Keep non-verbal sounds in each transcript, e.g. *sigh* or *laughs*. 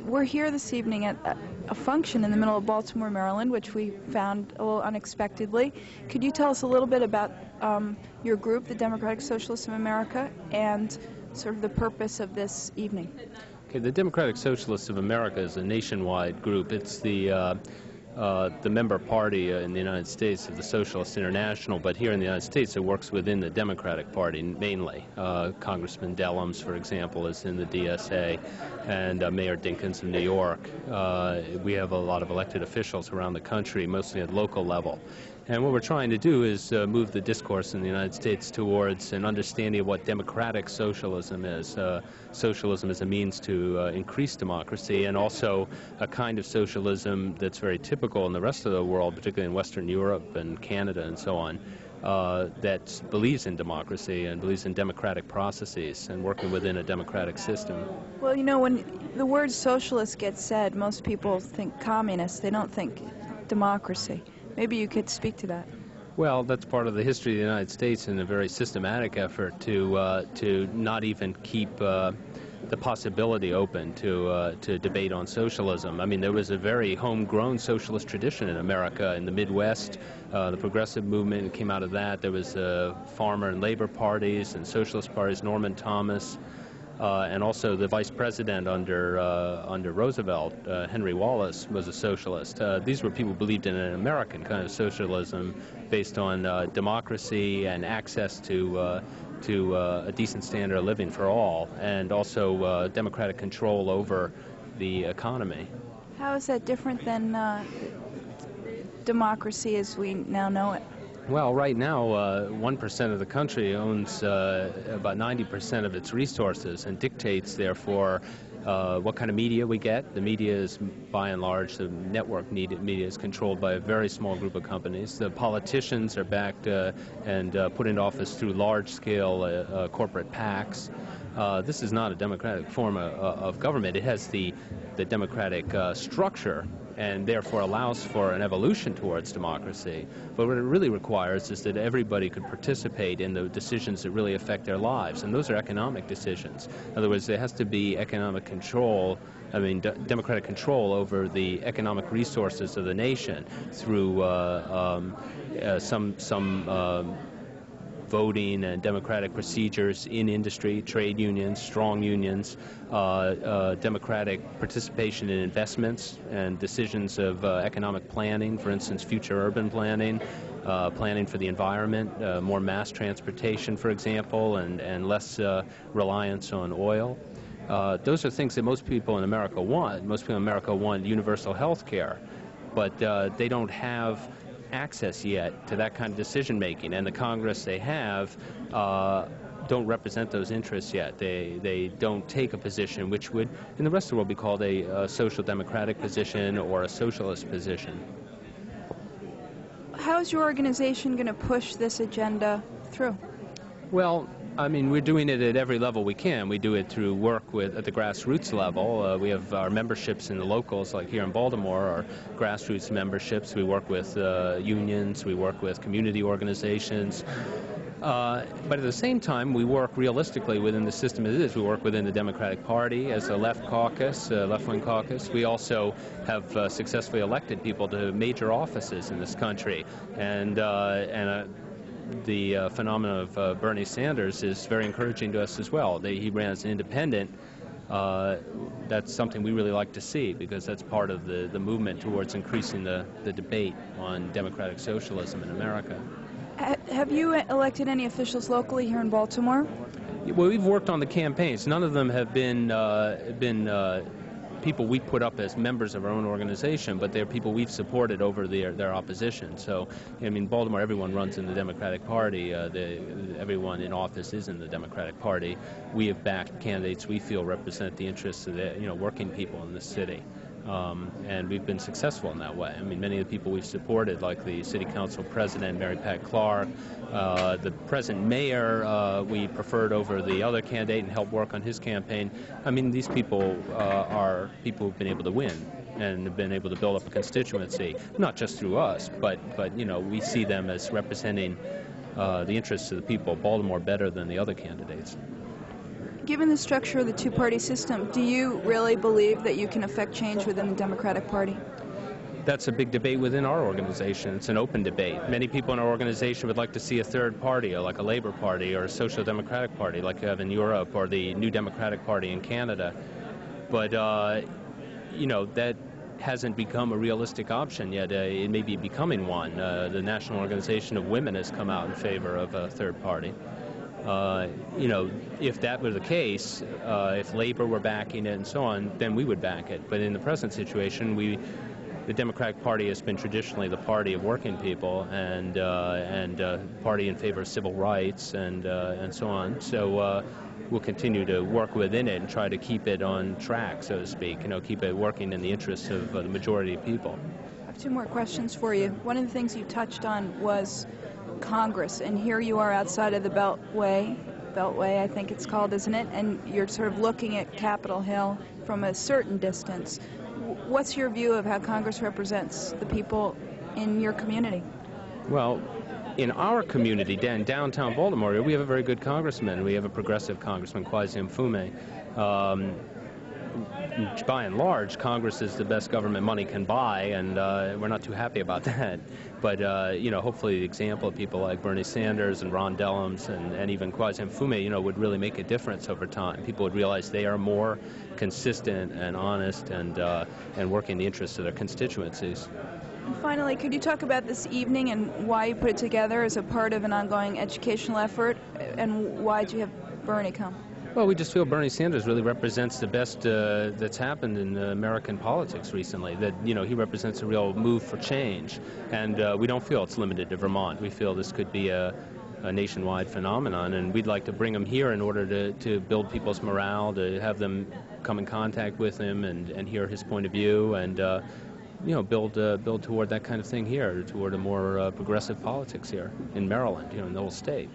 We're here this evening at a- a function in the middle of Baltimore, Maryland, which we found a little unexpectedly. Could you tell us a little bit about um, your group, the Democratic Socialists of America, and sort of the purpose of this evening? Okay, the Democratic Socialists of America is a nationwide group. It's the uh, uh, the member party uh, in the United States of the Socialist International, but here in the United States it works within the Democratic Party mainly. Uh, Congressman Dellums, for example, is in the DSA, and uh, Mayor Dinkins of New York. Uh, we have a lot of elected officials around the country, mostly at local level. And what we're trying to do is uh, move the discourse in the United States towards an understanding of what democratic socialism is. Uh, socialism is a means to uh, increase democracy and also a kind of socialism that's very typical in the rest of the world, particularly in Western Europe and Canada and so on. Uh, that believes in democracy and believes in democratic processes and working within a democratic system. Well, you know, when the word socialist gets said, most people think communist. They don't think democracy. Maybe you could speak to that. Well, that's part of the history of the United States and a very systematic effort to uh, to not even keep uh, the possibility open to uh, to debate on socialism. I mean, there was a very homegrown socialist tradition in America in the Midwest. Uh, the progressive movement came out of that. There was uh, farmer and labor parties and socialist parties. Norman Thomas. Uh, and also the vice president under uh, under Roosevelt, uh, Henry Wallace, was a socialist. Uh, these were people who believed in an American kind of socialism based on uh, democracy and access to uh, to a decent standard of living for all, and also democratic control over the economy. How is that different than democracy as we now know it? Well, right now, uh, 1% of the country owns uh, about 90% of its resources and dictates, therefore, uh, what kind of media we get. The media is, by and large, the network media is controlled by a very small group of companies. The politicians are backed uh, and uh, put into office through large-scale uh, corporate PACs. this is not a democratic form of, of, government. It has the, the democratic structure and therefore allows for an evolution towards democracy. But what it really requires is that everybody could participate in the decisions that really affect their lives, and those are economic decisions. In other words, there has to be economic control I mean, democratic control over the economic resources of the nation through uh, um, uh, some some um, voting and democratic procedures in industry, trade unions, strong unions, uh, uh, democratic participation in investments and decisions of uh, economic planning, for instance, future urban planning, uh, planning for the environment, uh, more mass transportation, for example, and, and less uh, reliance on oil. those are things that most people in America want. Most people in America want universal health care, but they don't have access yet to that kind of decision making, and the Congress they have uh, don't represent those interests yet. They they don't take a position which would, in the rest of the world, be called a, a social democratic position or a socialist position. How is your organization going to push this agenda through? Well, I mean, we're doing it at every level we can. We do it through work with at the grassroots level. Uh, we have our memberships in the locals, like here in Baltimore, our grassroots memberships. We work with uh, unions. We work with community organizations. Uh, but at the same time, we work realistically within the system as it is. We work within the Democratic Party as a left caucus, uh, left-wing caucus. We also have uh, successfully elected people to major offices in this country, and uh, and the uh, phenomenon of uh, Bernie Sanders is very encouraging to us as well. They, he ran as an independent. Uh, that's something we really like to see because that's part of the, the movement towards increasing the, the debate on democratic socialism in America. Have you elected any officials locally here in Baltimore? Well, we've worked on the campaigns. None of them have been uh, been uh, people we put up as members of our own organization, but they're people we've supported over their, their opposition. So, I mean, Baltimore, everyone runs in the Democratic Party. Uh, the, everyone in office is in the Democratic Party. We have backed candidates we feel represent the interests of the you know working people in the city. Um, and we've been successful in that way. I mean, many of the people we've supported, like the City Council President Mary Pat Clarke, uh, the present mayor, uh, we preferred over the other candidate and helped work on his campaign. I mean, these people uh, are people who've been able to win and have been able to build up a constituency, not just through us, but but you know, we see them as representing uh, the interests of the people of Baltimore better than the other candidates. Given the structure of the two-party system, do you really believe that you can affect change within the Democratic Party? That's a big debate within our organization. It's an open debate. Many people in our organization would like to see a third party, like a Labour Party or a Social Democratic Party, like you have in Europe, or the New Democratic Party in Canada. But, uh, you know, that hasn't become a realistic option yet. Uh, it may be becoming one. Uh, the National Organization of Women has come out in favor of a third party. Uh, you know, if that were the case, uh, if labor were backing it and so on, then we would back it. But in the present situation, we, the Democratic Party has been traditionally the party of working people and uh, and uh, party in favor of civil rights and uh, and so on. So we'll continue to work within it and try to keep it on track, so to speak. You know, keep it working in the interests of the majority of people. I have two more questions for you. One of the things you touched on was Congress, and here you are outside of the Beltway, Beltway, I think it's called, isn't it? And you're sort of looking at Capitol Hill from a certain distance. What's your view of how Congress represents the people in your community? Well, in our community, in downtown Baltimore, we have a very good congressman. We have a progressive congressman, Kweisi Mfume. Um, by and large, Congress is the best government money can buy, and uh, we're not too happy about *laughs* that. But uh, you know, hopefully, the example of people like Bernie Sanders and Ron Dellums and, and even Kweisi Mfume, you know, would really make a difference over time. People would realize they are more consistent and honest and uh, and working the interests of their constituencies. And finally, could you talk about this evening and why you put it together as a part of an ongoing educational effort, and why did you have Bernie come? Well, we just feel Bernie Sanders really represents the best uh, that's happened in uh, American politics recently. That you know he represents a real move for change, and uh, we don't feel it's limited to Vermont. We feel this could be a, a, nationwide phenomenon, and we'd like to bring him here in order to, to build people's morale, to have them come in contact with him and, and hear his point of view, and uh, you know build uh, build toward that kind of thing here, toward a more uh, progressive politics here in Maryland, you know, in the whole state.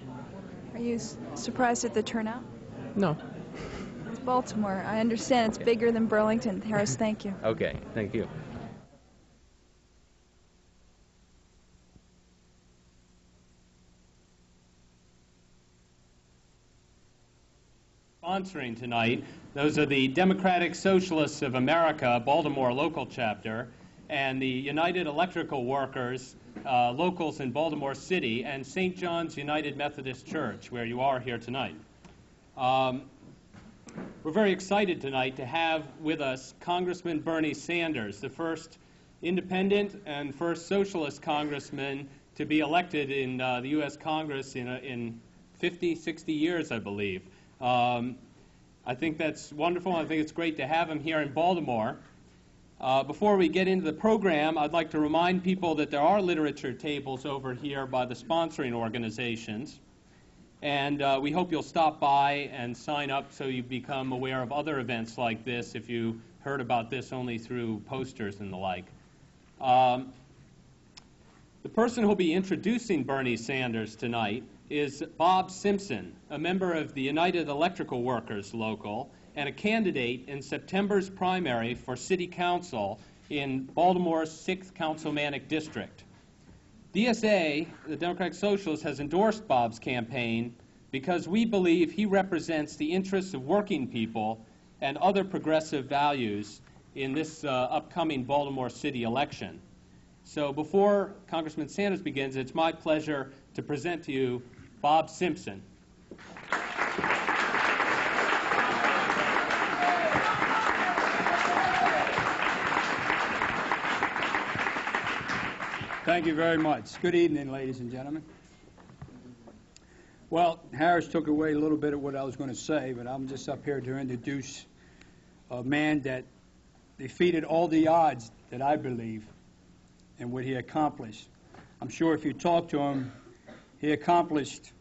Are you surprised at the turnout? No. It's Baltimore. I understand it's bigger than Burlington. Harris, *laughs* thank you. Okay, thank you. Sponsoring tonight, those are the Democratic Socialists of America, Baltimore local chapter, and the United Electrical Workers, uh, locals in Baltimore City, and St. John's United Methodist Church, where you are here tonight. Um, we're very excited tonight to have with us Congressman Bernie Sanders, the first independent and first socialist congressman to be elected in uh, the U.S. Congress in, a, in 50, 60 years, I believe. Um, I think that's wonderful. I think it's great to have him here in Baltimore. Uh, before we get into the program, I'd like to remind people that there are literature tables over here by the sponsoring organizations. And uh, we hope you'll stop by and sign up so you become aware of other events like this if you heard about this only through posters and the like. Um, the person who will be introducing Bernie Sanders tonight is Bob Simpson, a member of the United Electrical Workers local and a candidate in September's primary for City Council in Baltimore's 6th Councilmanic District. DSA, the Democratic Socialist, has endorsed Bob's campaign because we believe he represents the interests of working people and other progressive values in this uh, upcoming Baltimore City election. So before Congressman Sanders begins, it's my pleasure to present to you Bob Simpson. Thank you very much. Good evening, ladies and gentlemen. Well, Harris took away a little bit of what I was going to say, but I'm just up here to introduce a man that defeated all the odds that I believe and what he accomplished. I'm sure if you talk to him, he accomplished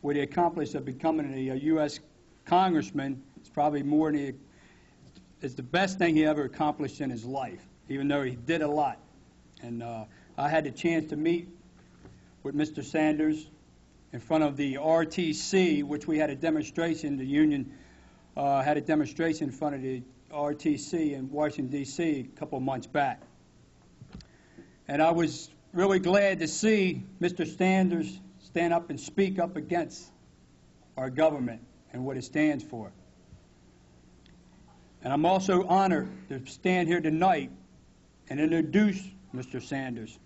what he accomplished of becoming a, U.S. congressman. It's probably more than he, it's the best thing he ever accomplished in his life, even though he did a lot. And uh, I had the chance to meet with Mr. Sanders in front of the RTC, which we had a demonstration, the union uh, had a demonstration in front of the RTC in Washington, D.C. a couple months back. And I was really glad to see Mr. Sanders stand up and speak up against our government and what it stands for. And I'm also honored to stand here tonight and introduce Mr. Sanders.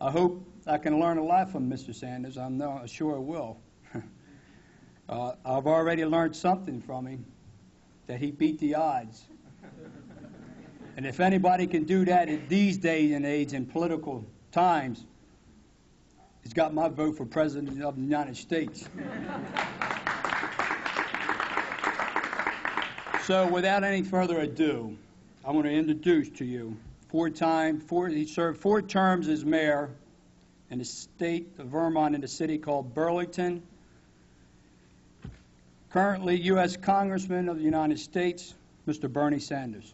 I hope I can learn a lot from Mr. Sanders. I'm not sure I will. *laughs* uh, I've already learned something from him that he beat the odds. and if anybody can do that in these days and age in political times, he's got my vote for President of the United States. so, without any further ado, I want to introduce to you four time, four, he served four terms as mayor in the state of Vermont in a city called Burlington. Currently, U.S. Congressman of the United States, Mr. Bernie Sanders.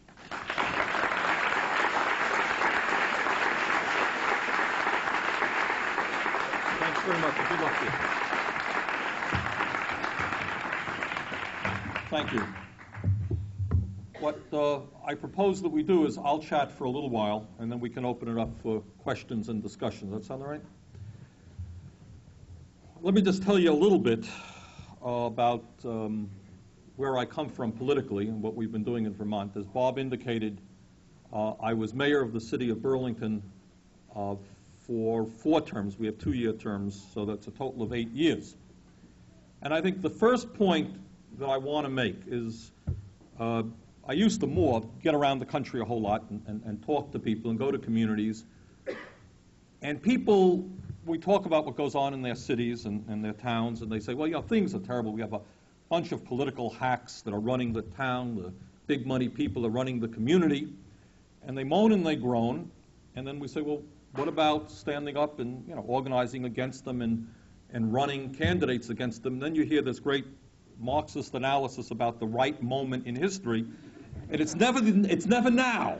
Thanks very much. Good luck to you. Thank you. What uh, I propose that we do is I'll chat for a little while, and then we can open it up for questions and discussions. Does that sound all right? Let me just tell you a little bit uh, about um, where I come from politically and what we've been doing in Vermont. As Bob indicated, uh, I was mayor of the city of Burlington uh, for four terms. We have two-year terms, so that's a total of eight years. And I think the first point that I want to make is uh, I used to more get around the country a whole lot and, and, and talk to people and go to communities. And people, we talk about what goes on in their cities and, and their towns, and they say, well, you know, things are terrible. We have a bunch of political hacks that are running the town, the big money people are running the community. And they moan and they groan. And then we say, well, what about standing up and you know, organizing against them and, and running candidates against them? Then you hear this great Marxist analysis about the right moment in history, and it's never, it's never now.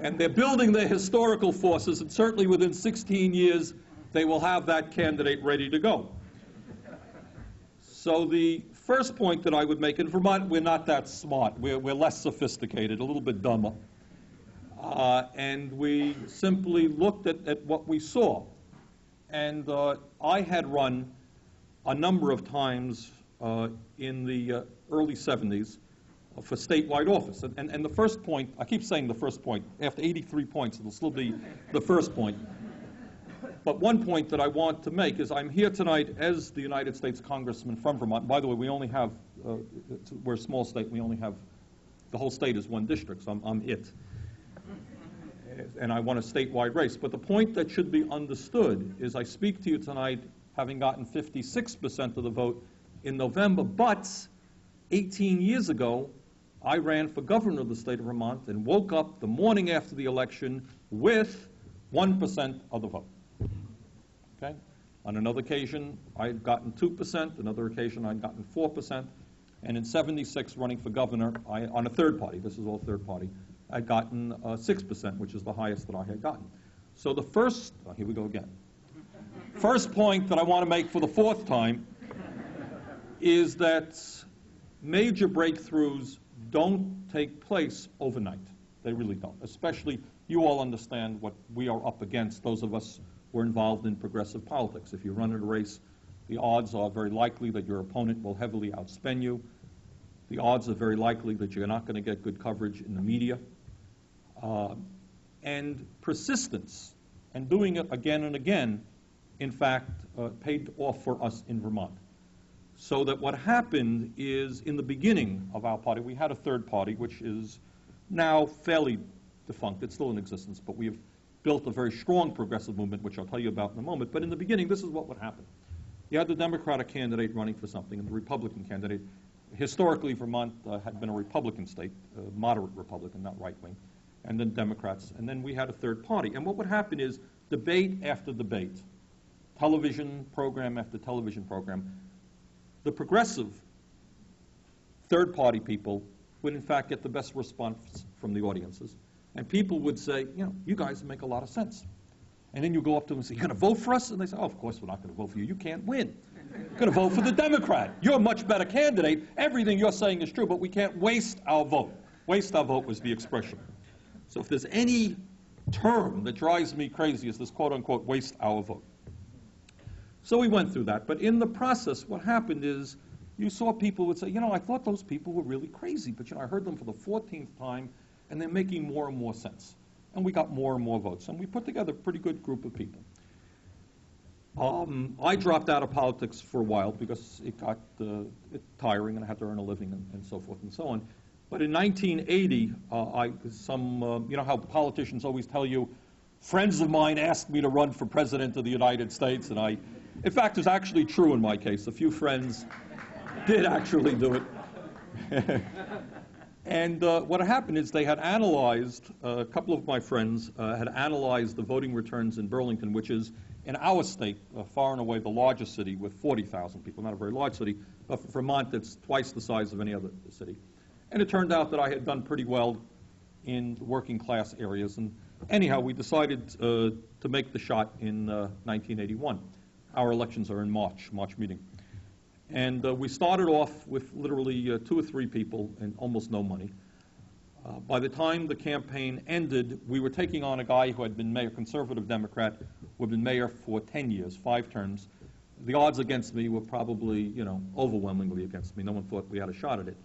And they're building their historical forces, and certainly within 16 years, they will have that candidate ready to go. So the first point that I would make, in Vermont, we're not that smart. We're, we're less sophisticated, a little bit dumber. Uh, and we simply looked at, at what we saw. And uh, I had run a number of times uh, in the uh, early 70s for statewide office. And, and, and, the first point, I keep saying the first point, after 83 points, it'll still be the first point. But one point that I want to make is I'm here tonight as the United States Congressman from Vermont. By the way, we only have, uh, we're a small state, we only have, the whole state is one district, so I'm, I'm it and I want a statewide race. But the point that should be understood is I speak to you tonight having gotten 56% of the vote in November, but 18 years ago, I ran for governor of the state of Vermont and woke up the morning after the election with 1% of the vote. Okay? On another occasion, I had gotten 2%, another occasion, I had gotten 4%, and in 76, running for governor, I, on a third party, this is all third party, I'd gotten uh, 6%, which is the highest that I had gotten. So the first, oh, here we go again. First point that I want to make for the fourth time is that major breakthroughs don't take place overnight. They really don't. Especially, you all understand what we are up against, those of us who are involved in progressive politics. If you run in a race, the odds are very likely that your opponent will heavily outspend you. The odds are very likely that you're not going to get good coverage in the media. Uh, and persistence and doing it again and again, in fact, uh, paid off for us in Vermont. So that what happened is in the beginning of our party, we had a third party, which is now fairly defunct. It's still in existence, but we have built a very strong progressive movement, which I'll tell you about in a moment. But in the beginning, this is what would happen. You had the Democratic candidate running for something and the Republican candidate. Historically, Vermont uh, had been a Republican state, uh, moderate Republican, not right wing and then Democrats, and then we had a third party. And what would happen is debate after debate, television program after television program, the progressive third party people would in fact get the best response from the audiences. And people would say, you know, you guys make a lot of sense. And then you go up to them and say, you're going to vote for us? And they say, oh, of course we're not going to vote for you. You can't win. You're going to vote for the Democrat. You're a much better candidate. Everything you're saying is true, but we can't waste our vote. Waste our vote was the expression. So if there's any term that drives me crazy, is this quote unquote waste our vote. So we went through that. But in the process, what happened is you saw people would say, you know, I thought those people were really crazy, but you know, I heard them for the 14th time, and they're making more and more sense. And we got more and more votes. And we put together a pretty good group of people. Um, I dropped out of politics for a while because it got uh, it tiring and I had to earn a living and, and so forth and so on. But in 1980, uh, I, some, uh, you know how politicians always tell you, friends of mine asked me to run for president of the United States, and I, in fact, it's actually true in my case. A few friends did actually do it. *laughs* and uh, what happened is they had analyzed, uh, a couple of my friends uh, had analyzed the voting returns in Burlington, which is in our state, uh, far and away the largest city with 40,000 people, not a very large city, but for Vermont, it's twice the size of any other city. And it turned out that I had done pretty well in working class areas. And anyhow, we decided uh, to make the shot in uh, 1981. Our elections are in March, March meeting. And uh, we started off with literally uh, two or three people and almost no money. Uh, by the time the campaign ended, we were taking on a guy who had been mayor, conservative Democrat, who had been mayor for 10 years, five terms. The odds against me were probably, you know, overwhelmingly against me. No one thought we had a shot at it.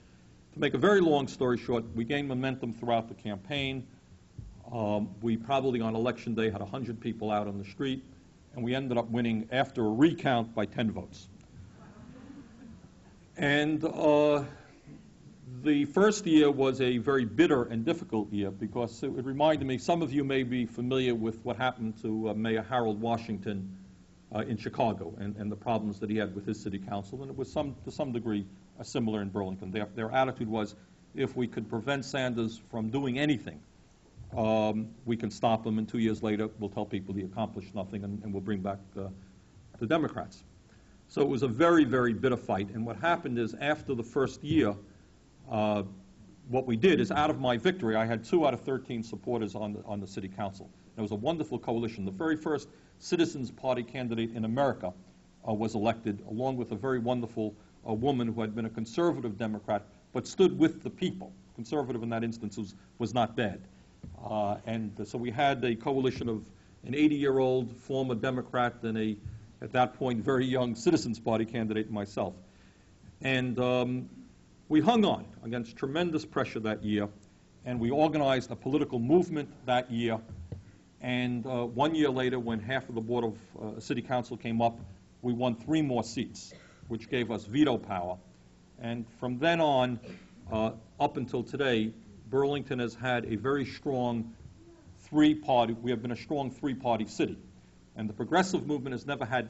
To make a very long story short, we gained momentum throughout the campaign. Um, we probably on election day had 100 people out on the street, and we ended up winning after a recount by 10 votes. And uh, the first year was a very bitter and difficult year because it reminded me, some of you may be familiar with what happened to uh, Mayor Harold Washington uh, in Chicago and, and, the problems that he had with his city council, and it was some, to some degree similar in Burlington. Their, their, attitude was, if we could prevent Sanders from doing anything, um, we can stop him, and two years later, we'll tell people he accomplished nothing, and, and we'll bring back uh, the Democrats. So it was a very, very bitter fight, and what happened is, after the first year, uh, what we did is out of my victory, I had two out of 13 supporters on the, on the city council. It was a wonderful coalition. The very first Citizens Party candidate in America uh, was elected, along with a very wonderful uh, woman who had been a conservative Democrat, but stood with the people. Conservative in that instance was, was not bad. Uh, and so we had a coalition of an 80-year-old former Democrat and a, at that point, very young Citizens Party candidate myself. And um, we hung on against tremendous pressure that year, and we organized a political movement that year. And uh, one year later, when half of the Board of uh, City Council came up, we won three more seats, which gave us veto power. And from then on, uh, up until today, Burlington has had a very strong three-party, we have been a strong three-party city. And the progressive movement has never had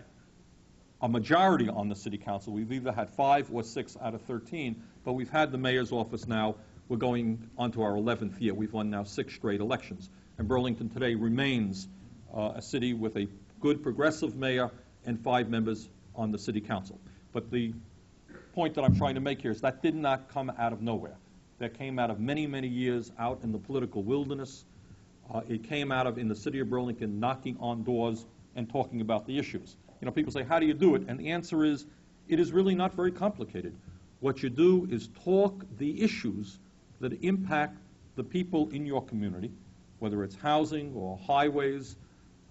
a majority on the city council. We've either had five or six out of 13, but we've had the mayor's office now. We're going on to our 11th year. We've won now six straight elections. And Burlington today remains uh, a city with a good progressive mayor and five members on the city council. But the point that I'm trying to make here is that did not come out of nowhere. That came out of many, many years out in the political wilderness. Uh, it came out of, in the city of Burlington, knocking on doors and talking about the issues. You know, people say, how do you do it? And the answer is, it is really not very complicated. What you do is talk the issues that impact the people in your community, whether it's housing or highways,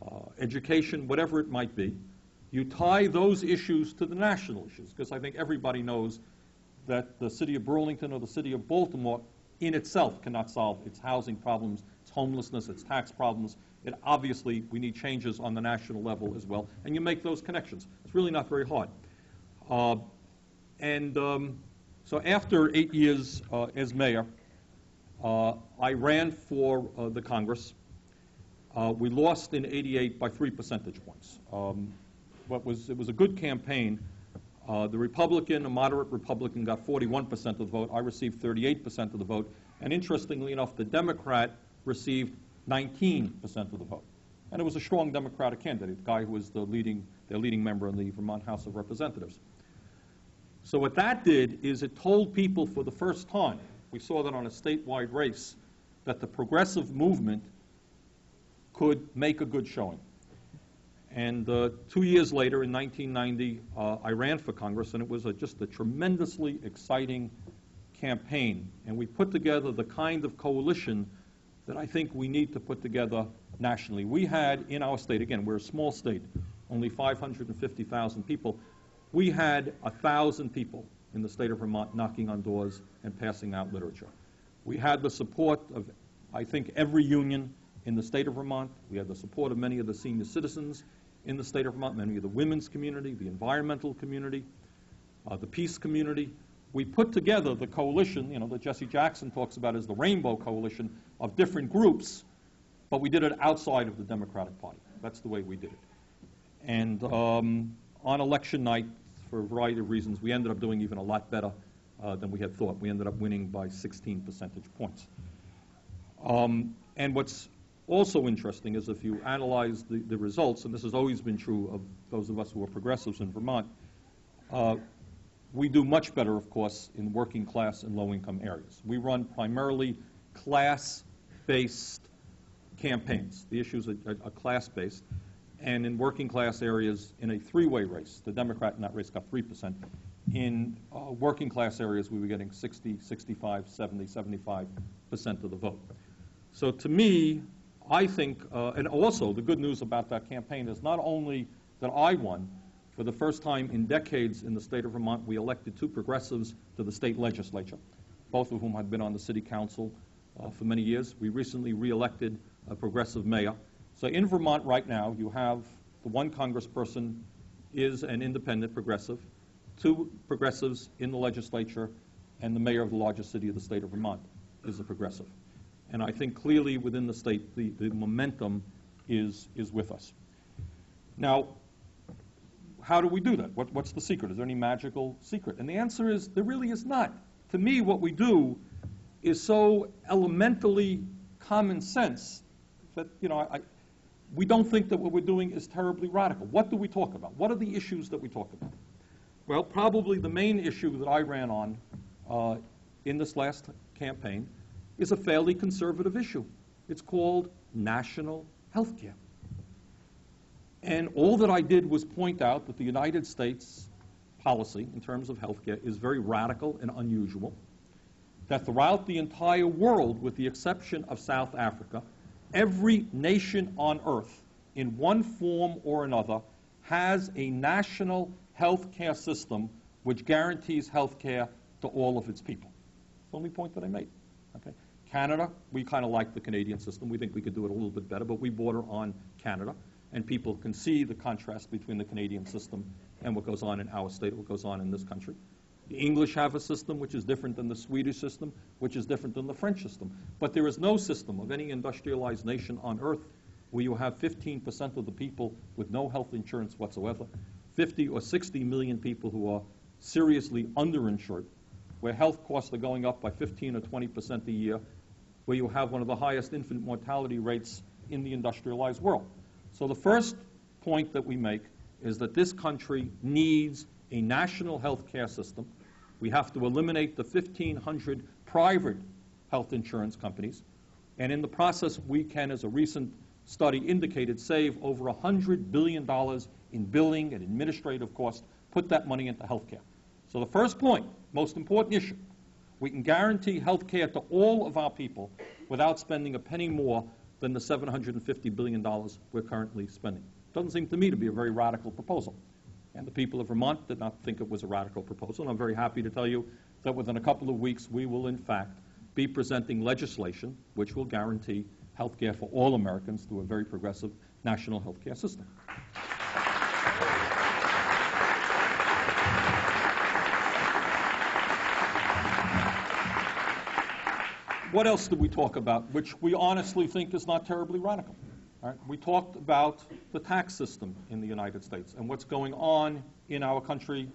uh, education, whatever it might be. You tie those issues to the national issues, because I think everybody knows that the city of Burlington or the city of Baltimore in itself cannot solve its housing problems, its homelessness, its tax problems, it obviously, we need changes on the national level as well, and you make those connections. It's really not very hard. Uh, and um, so after eight years uh, as mayor, uh, I ran for uh, the Congress. Uh, we lost in 88 by three percentage points. Um, what was, it was a good campaign. Uh, the Republican, a moderate Republican, got 41% of the vote. I received 38% of the vote. And interestingly enough, the Democrat received 19% of the vote. And it was a strong Democratic candidate, the guy who was the leading, their leading member in the Vermont House of Representatives. So what that did is it told people for the first time, we saw that on a statewide race, that the progressive movement could make a good showing. And uh, two years later, in 1990, uh, I ran for Congress, and it was a, just a tremendously exciting campaign. And we put together the kind of coalition that I think we need to put together nationally. We had in our state, again, we're a small state, only 550,000 people. We had 1,000 people in the state of Vermont knocking on doors and passing out literature. We had the support of, I think, every union in the state of Vermont. We had the support of many of the senior citizens in the state of Vermont, many of the women's community, the environmental community, uh, the peace community. We put together the coalition, you know, that Jesse Jackson talks about as the rainbow coalition of different groups, but we did it outside of the Democratic Party. That's the way we did it. And um, on election night, for a variety of reasons, we ended up doing even a lot better uh, than we had thought. We ended up winning by 16 percentage points. Um, and what's also interesting is if you analyze the, the results, and this has always been true of those of us who are progressives in Vermont, uh, we do much better, of course, in working class and low income areas. We run primarily class based campaigns. The issues are, are, are class based. And in working class areas, in a three way race, the Democrat in that race got 3%. In uh, working class areas, we were getting 60, 65, 70, 75% of the vote. So to me, I think, uh, and also the good news about that campaign is not only that I won, for the first time in decades in the state of Vermont, we elected two progressives to the state legislature, both of whom had been on the city council uh, for many years. We recently reelected a progressive mayor. So in Vermont right now, you have the one congressperson is an independent progressive, two progressives in the legislature, and the mayor of the largest city of the state of Vermont is a progressive. And I think clearly within the state, the, the momentum is, is with us. Now, how do we do that? What, what's the secret? Is there any magical secret? And the answer is there really is not. To me, what we do is so elementally common sense that, you know, I, we don't think that what we're doing is terribly radical. What do we talk about? What are the issues that we talk about? Well, probably the main issue that I ran on uh, in this last campaign is a fairly conservative issue. It's called national health care. And all that I did was point out that the United States policy in terms of health care is very radical and unusual, that throughout the entire world, with the exception of South Africa, every nation on earth, in one form or another, has a national health care system which guarantees health care to all of its people. The only point that I made. Okay? Canada, we kind of like the Canadian system. We think we could do it a little bit better, but we border on Canada, and people can see the contrast between the Canadian system and what goes on in our state, what goes on in this country. The English have a system which is different than the Swedish system, which is different than the French system. But there is no system of any industrialized nation on earth where you have 15% of the people with no health insurance whatsoever, 50 or 60 million people who are seriously underinsured, where health costs are going up by 15 or 20% a year, where you have one of the highest infant mortality rates in the industrialized world. So the first point that we make is that this country needs a national health care system. We have to eliminate the 1,500 private health insurance companies. And in the process, we can, as a recent study indicated, save over $100 billion in billing and administrative costs, put that money into health care. So the first point, most important issue, we can guarantee health care to all of our people without spending a penny more than the $750 billion we're currently spending. Doesn't seem to me to be a very radical proposal. And the people of Vermont did not think it was a radical proposal. And I'm very happy to tell you that within a couple of weeks, we will, in fact, be presenting legislation which will guarantee health care for all Americans through a very progressive national health care system. What else did we talk about, which we honestly think is not terribly radical? Right? We talked about the tax system in the United States and what's going on in our country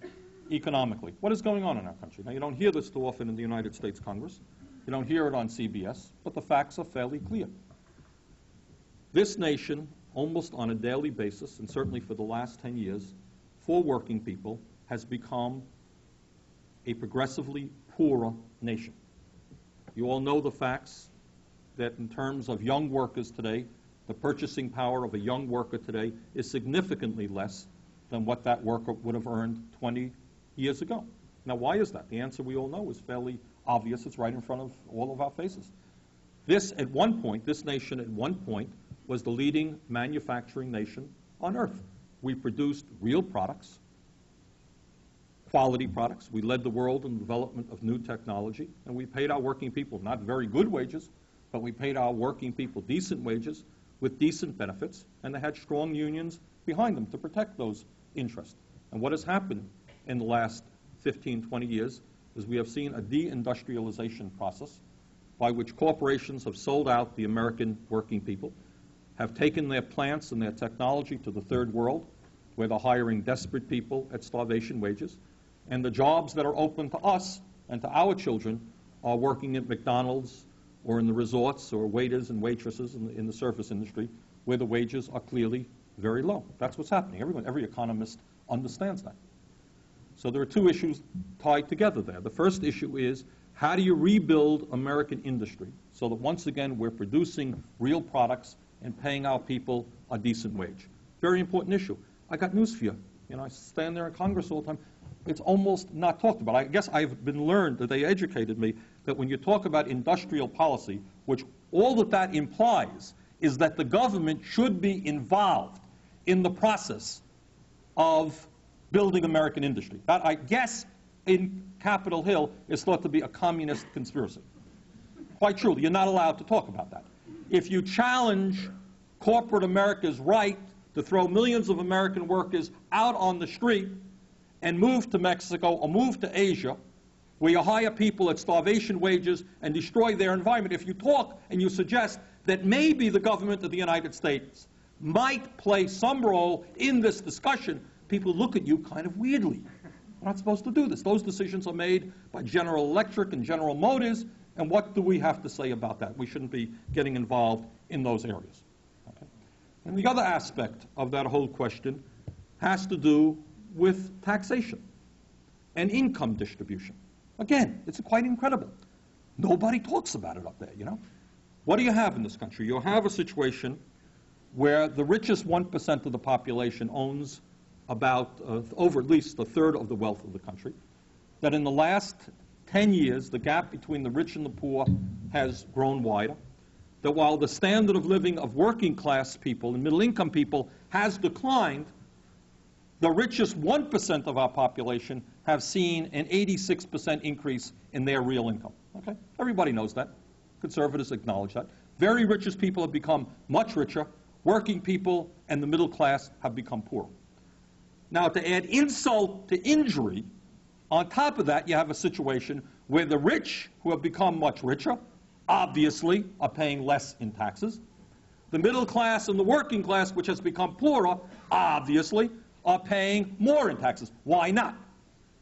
economically. What is going on in our country? Now, you don't hear this too often in the United States Congress. You don't hear it on CBS, but the facts are fairly clear. This nation, almost on a daily basis, and certainly for the last 10 years, for working people, has become a progressively poorer nation. You all know the facts that in terms of young workers today, the purchasing power of a young worker today is significantly less than what that worker would have earned 20 years ago. Now, why is that? The answer we all know is fairly obvious. It's right in front of all of our faces. This, at one point, this nation at one point was the leading manufacturing nation on earth. We produced real products, quality products. We led the world in the development of new technology, and we paid our working people not very good wages, but we paid our working people decent wages with decent benefits, and they had strong unions behind them to protect those interests. And what has happened in the last 15, 20 years is we have seen a deindustrialization process by which corporations have sold out the American working people, have taken their plants and their technology to the third world, where they're hiring desperate people at starvation wages, and the jobs that are open to us and to our children are working at McDonald's or in the resorts or waiters and waitresses in the, in the service industry, where the wages are clearly very low. That's what's happening. Everyone, every economist understands that. So there are two issues tied together there. The first issue is how do you rebuild American industry so that once again we're producing real products and paying our people a decent wage? Very important issue. I got news for you. You know, I stand there in Congress all the time. It's almost not talked about. I guess I've been learned that they educated me that when you talk about industrial policy, which all that that implies is that the government should be involved in the process of building American industry. That, I guess, in Capitol Hill is thought to be a communist conspiracy. Quite truly, You're not allowed to talk about that. If you challenge corporate America's right to throw millions of American workers out on the street and move to Mexico or move to Asia, where you hire people at starvation wages and destroy their environment, if you talk and you suggest that maybe the government of the United States might play some role in this discussion, people look at you kind of weirdly. We're not supposed to do this. Those decisions are made by General Electric and General Motors, and what do we have to say about that? We shouldn't be getting involved in those areas. Okay? And the other aspect of that whole question has to do with taxation and income distribution. Again, it's quite incredible. Nobody talks about it up there, you know. What do you have in this country? You have a situation where the richest 1% of the population owns about uh, over at least a third of the wealth of the country. That in the last 10 years, the gap between the rich and the poor has grown wider. That while the standard of living of working class people and middle income people has declined, the richest 1% of our population have seen an 86% increase in their real income. Okay? Everybody knows that. Conservatives acknowledge that. Very richest people have become much richer. Working people and the middle class have become poorer. Now, to add insult to injury, on top of that, you have a situation where the rich, who have become much richer, obviously are paying less in taxes. The middle class and the working class, which has become poorer, obviously are paying more in taxes. Why not?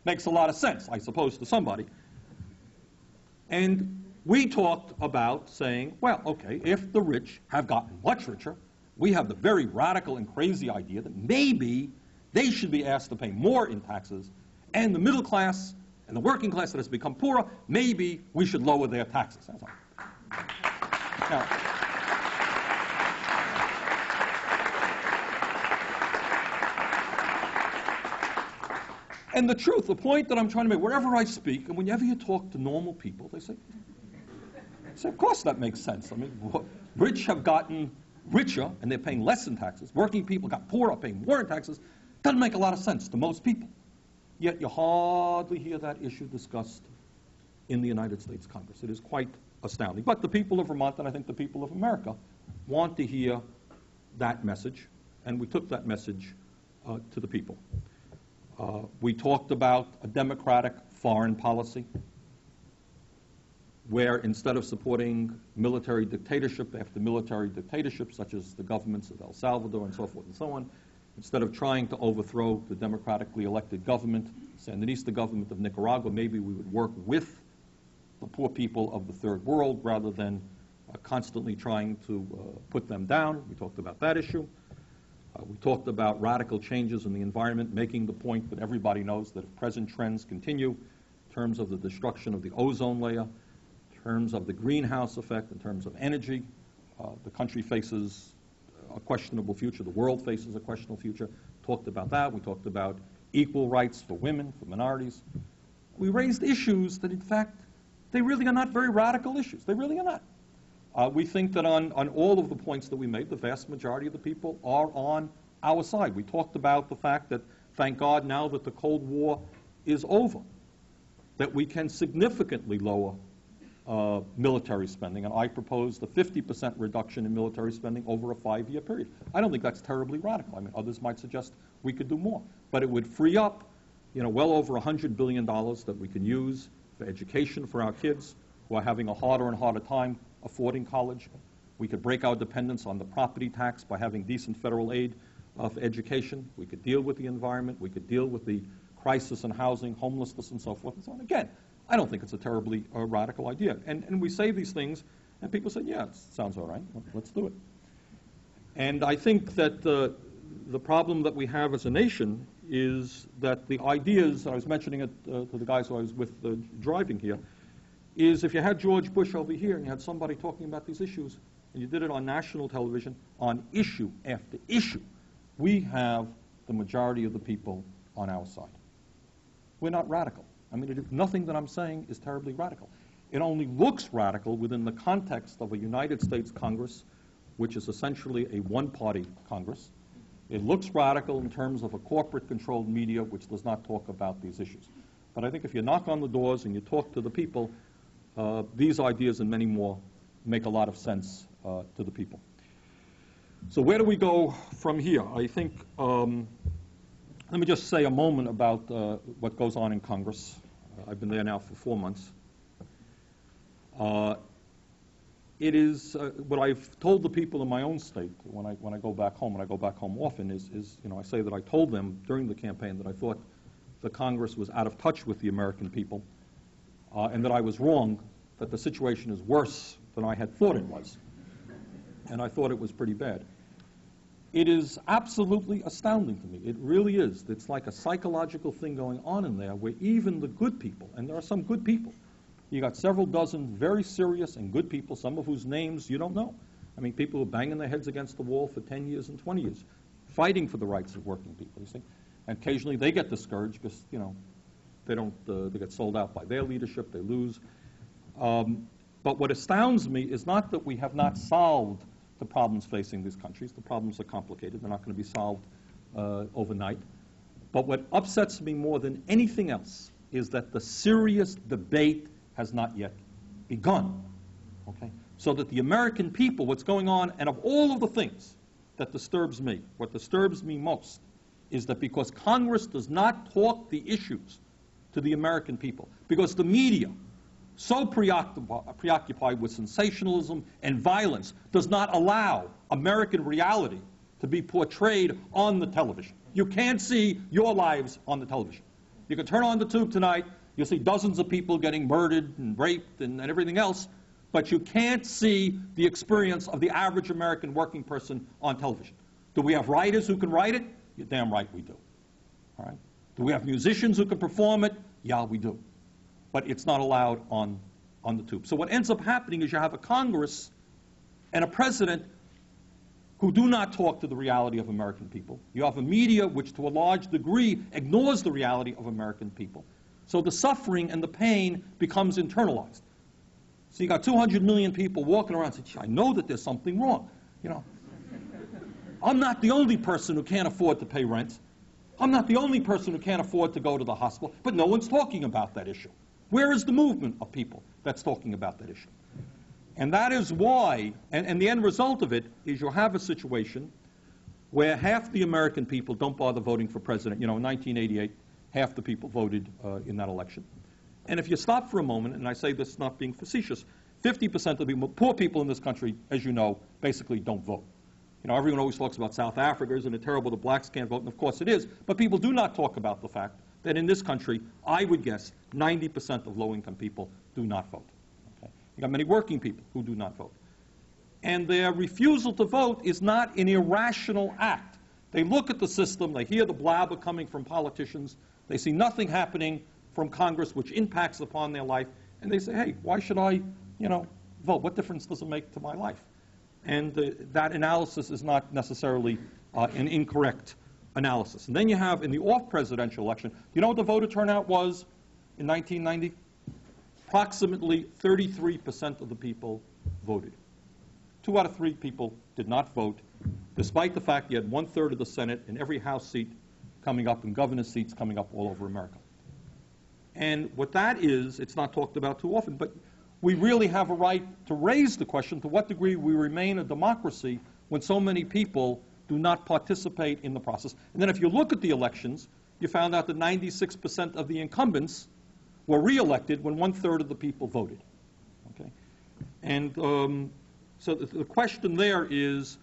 Makes a lot of sense, I suppose, to somebody. And we talked about saying, well, okay, if the rich have gotten much richer, we have the very radical and crazy idea that maybe they should be asked to pay more in taxes, and the middle class and the working class that has become poorer, maybe we should lower their taxes. Now, and the truth, the point that I'm trying to make, wherever I speak, and whenever you talk to normal people, they say, say of course that makes sense. I mean, rich have gotten richer and they're paying less in taxes. Working people got poorer, paying more in taxes. Doesn't make a lot of sense to most people. Yet you hardly hear that issue discussed in the United States Congress. It is quite astounding. But the people of Vermont, and I think the people of America, want to hear that message, and we took that message uh, to the people. Uh, we talked about a democratic foreign policy where instead of supporting military dictatorship after military dictatorship, such as the governments of El Salvador and so forth and so on, Instead of trying to overthrow the democratically elected government, Sandinista government of Nicaragua, maybe we would work with the poor people of the third world rather than uh, constantly trying to uh, put them down. We talked about that issue. Uh, we talked about radical changes in the environment, making the point that everybody knows that if present trends continue in terms of the destruction of the ozone layer, in terms of the greenhouse effect, in terms of energy, uh, the country faces a questionable future. The world faces a questionable future. Talked about that. We talked about equal rights for women, for minorities. We raised issues that, in fact, they really are not very radical issues. They really are not. Uh, we think that on, on all of the points that we made, the vast majority of the people are on our side. We talked about the fact that, thank God, now that the Cold War is over, that we can significantly lower uh, military spending, and I proposed a 50% reduction in military spending over a five-year period. I don't think that's terribly radical. I mean, others might suggest we could do more, but it would free up, you know, well over 100 billion dollars that we can use for education for our kids who are having a harder and harder time affording college. We could break our dependence on the property tax by having decent federal aid for education. We could deal with the environment. We could deal with the crisis in housing, homelessness, and so forth and so on. Again, I don't think it's a terribly uh, radical idea. And, and we say these things, and people say, yeah, it sounds all right. Let's do it. And I think that uh, the problem that we have as a nation is that the ideas, I was mentioning it uh, to the guys who I was with uh, driving here, is if you had George Bush over here and you had somebody talking about these issues, and you did it on national television, on issue after issue, we have the majority of the people on our side. We're not radical. I mean, nothing that I'm saying is terribly radical. It only looks radical within the context of a United States Congress, which is essentially a one-party Congress. It looks radical in terms of a corporate-controlled media which does not talk about these issues. But I think if you knock on the doors and you talk to the people, uh, these ideas and many more make a lot of sense uh, to the people. So where do we go from here? I think um, let me just say a moment about uh, what goes on in Congress. Uh, I've been there now for four months. Uh, it is what I've told the people in my own state when I, when I go back home, and I go back home often, is, is, you know, I say that I told them during the campaign that I thought the Congress was out of touch with the American people, Uh, and that I was wrong, that the situation is worse than I had thought it was. And I thought it was pretty bad. It is absolutely astounding to me. It really is. It's like a psychological thing going on in there where even the good people, and there are some good people, you got several dozen very serious and good people, some of whose names you don't know. I mean, people who are banging their heads against the wall for 10 years and 20 years, fighting for the rights of working people, you see. And occasionally they get discouraged because, you know, they don't, uh, they get sold out by their leadership, they lose. Um, but what astounds me is not that we have not solved the problems facing these countries. The problems are complicated. They're not going to be solved uh, overnight. But what upsets me more than anything else is that the serious debate has not yet begun. Okay? So that the American people, what's going on, and of all of the things that disturbs me, what disturbs me most is that because Congress does not talk the issues to the American people, because the media, so preoccupied with sensationalism and violence, does not allow American reality to be portrayed on the television. You can't see your lives on the television. You can turn on the tube tonight, you'll see dozens of people getting murdered and raped and, and everything else, but you can't see the experience of the average American working person on television. Do we have writers who can write it? You're damn right we do. All right? Do we have musicians who can perform it? Yeah, we do but it's not allowed on, on the tube. So what ends up happening is you have a Congress and a president who do not talk to the reality of American people. You have a media which, to a large degree, ignores the reality of American people. So the suffering and the pain becomes internalized. So you got 200 million people walking around saying, I know that there's something wrong. You know, I'm not the only person who can't afford to pay rent. I'm not the only person who can't afford to go to the hospital, but no one's talking about that issue. Where is the movement of people that's talking about that issue? And that is why, and, and the end result of it is you'll have a situation where half the American people don't bother voting for president. You know, in 1988, half the people voted uh, in that election. And if you stop for a moment, and I say this not being facetious, 50% of the poor people in this country, as you know, basically don't vote. You know, everyone always talks about South Africa, isn't it terrible the blacks can't vote? And of course it is. But people do not talk about the fact that in this country, I would guess 90% of low-income people do not vote. Okay? You got many working people who do not vote. And their refusal to vote is not an irrational act. They look at the system, they hear the blabber coming from politicians, they see nothing happening from Congress which impacts upon their life, and they say, hey, why should I, you know, vote? What difference does it make to my life? And that analysis is not necessarily uh, an incorrect analysis. And then you have in the off presidential election, you know what the voter turnout was in 1990? Approximately 33% of the people voted. Two out of three people did not vote, despite the fact you had one-third of the Senate and every House seat coming up and governor seats coming up all over America. And what that is, it's not talked about too often, but we really have a right to raise the question to what degree we remain a democracy when so many people do not participate in the process. And then if you look at the elections, you found out that 96% of the incumbents were reelected when one-third of the people voted. Okay? And um, so the, the question there is,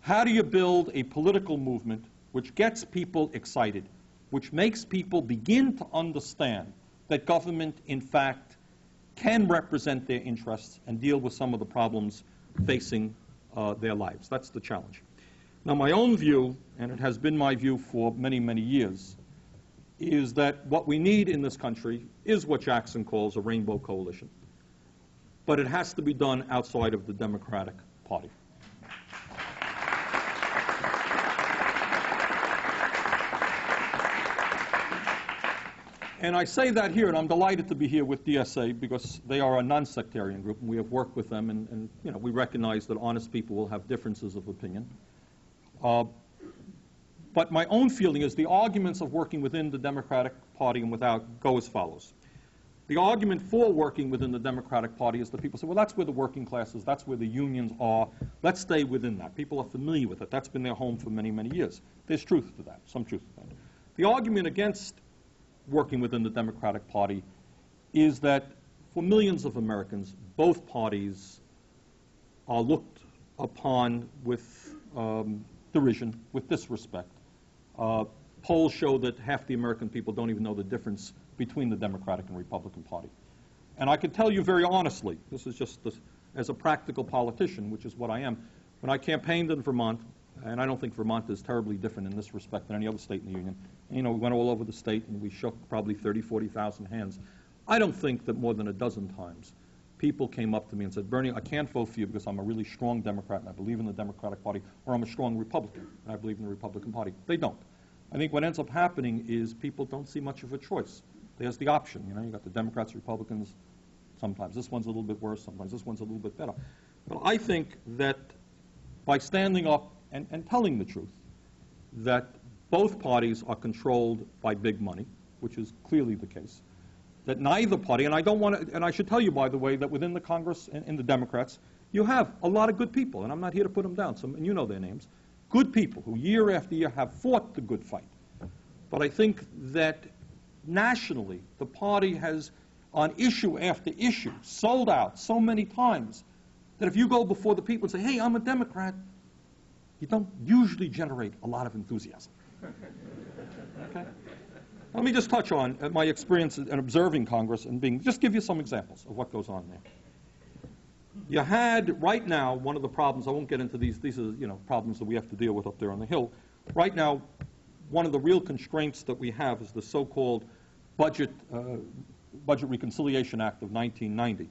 how do you build a political movement which gets people excited, which makes people begin to understand that government, in fact, can represent their interests and deal with some of the problems facing uh, their lives. That's the challenge. Now, my own view, and it has been my view for many, many years, is that what we need in this country is what Jackson calls a rainbow coalition. But it has to be done outside of the Democratic Party. And I say that here, and I'm delighted to be here with DSA because they are a non-sectarian group, and we have worked with them, and, and you know, we recognize that honest people will have differences of opinion. Uh, but my own feeling is the arguments of working within the Democratic Party and without go as follows. The argument for working within the Democratic Party is that people say, well, that's where the working classes, that's where the unions are. Let's stay within that. People are familiar with it. That's been their home for many, many years. There's truth to that, some truth to that. The argument against working within the Democratic Party is that for millions of Americans, both parties are looked upon with um, derision, with disrespect. Uh, polls show that half the American people don't even know the difference between the Democratic and Republican Party. And I can tell you very honestly, this is just as a practical politician, which is what I am, when I campaigned in Vermont, and I don't think Vermont is terribly different in this respect than any other state in the Union. You know, we went all over the state and we shook probably 30, 40,000 hands. I don't think that more than a dozen times people came up to me and said, Bernie, I can't vote for you because I'm a really strong Democrat and I believe in the Democratic Party, or I'm a strong Republican and I believe in the Republican Party. They don't. I think what ends up happening is people don't see much of a choice. There's the option. You know, you've got the Democrats, Republicans. Sometimes this one's a little bit worse. Sometimes this one's a little bit better. But I think that by standing up and, and telling the truth, that both parties are controlled by big money, which is clearly the case. That neither party, and I don't want to, and I should tell you, by the way, that within the Congress and, and the Democrats, you have a lot of good people, and I'm not here to put them down, some, and you know their names, good people who year after year have fought the good fight. But I think that nationally, the party has, on issue after issue, sold out so many times that if you go before the people and say, hey, I'm a Democrat, you don't usually generate a lot of enthusiasm. Okay? Let me just touch on uh, my experience in observing Congress and being, just give you some examples of what goes on there. You had, right now, one of the problems, I won't get into these, these are, you know, problems that we have to deal with up there on the Hill. Right now, one of the real constraints that we have is the so-called Budget, uh, Budget Reconciliation Act of 1990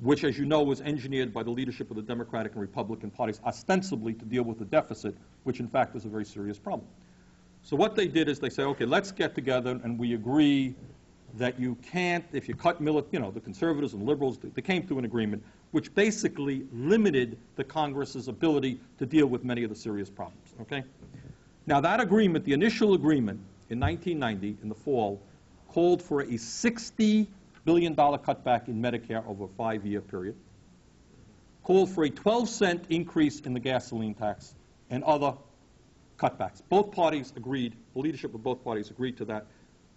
which, as you know, was engineered by the leadership of the Democratic and Republican parties, ostensibly to deal with the deficit, which in fact is a very serious problem. So what they did is they said, okay, let's get together and we agree that you can't, if you cut, mili- you know, the conservatives and liberals, they came to an agreement which basically limited the Congress's ability to deal with many of the serious problems, okay? Now that agreement, the initial agreement in 1990, in the fall, called for a 60 billion dollar cutback in Medicare over a five-year period, called for a 12 cent increase in the gasoline tax and other cutbacks. Both parties agreed, the leadership of both parties agreed to that.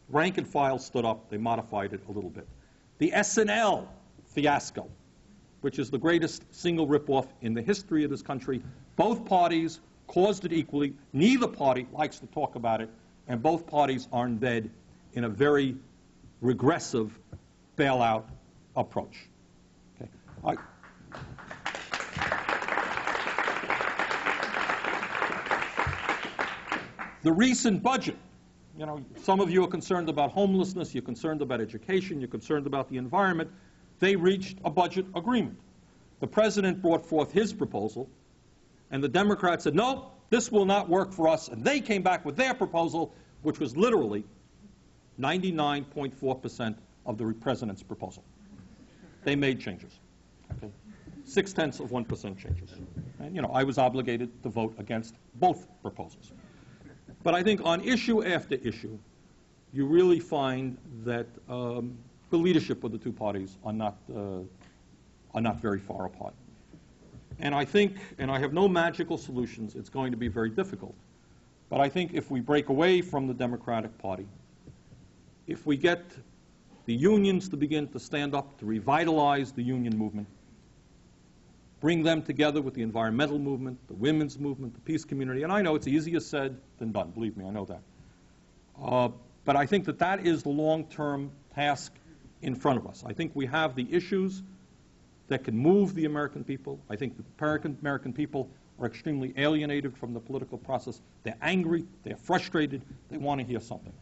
Rank and file stood up, they modified it a little bit. The S&L fiasco, which is the greatest single ripoff in the history of this country, both parties caused it equally. Neither party likes to talk about it, and both parties are in bed in a very regressive bailout approach. Okay. I, the recent budget, you know, some of you are concerned about homelessness, you're concerned about education, you're concerned about the environment. They reached a budget agreement. The president brought forth his proposal, and the Democrats said, no, this will not work for us. And they came back with their proposal, which was literally 99.4% of the president's proposal. They made changes. Okay? six-tenths of 1% changes. And, you know, I was obligated to vote against both proposals. But I think on issue after issue, you really find that um, the leadership of the two parties are not, uh, are not very far apart. And I think, and I have no magical solutions, it's going to be very difficult. But I think if we break away from the Democratic Party, if we get the unions to begin to stand up to revitalize the union movement, bring them together with the environmental movement, the women's movement, the peace community. And I know it's easier said than done, believe me, I know that. Uh, but I think that that is the long-term task in front of us. I think we have the issues that can move the American people. I think the American, people are extremely alienated from the political process. They're angry, they're frustrated, they want to hear something.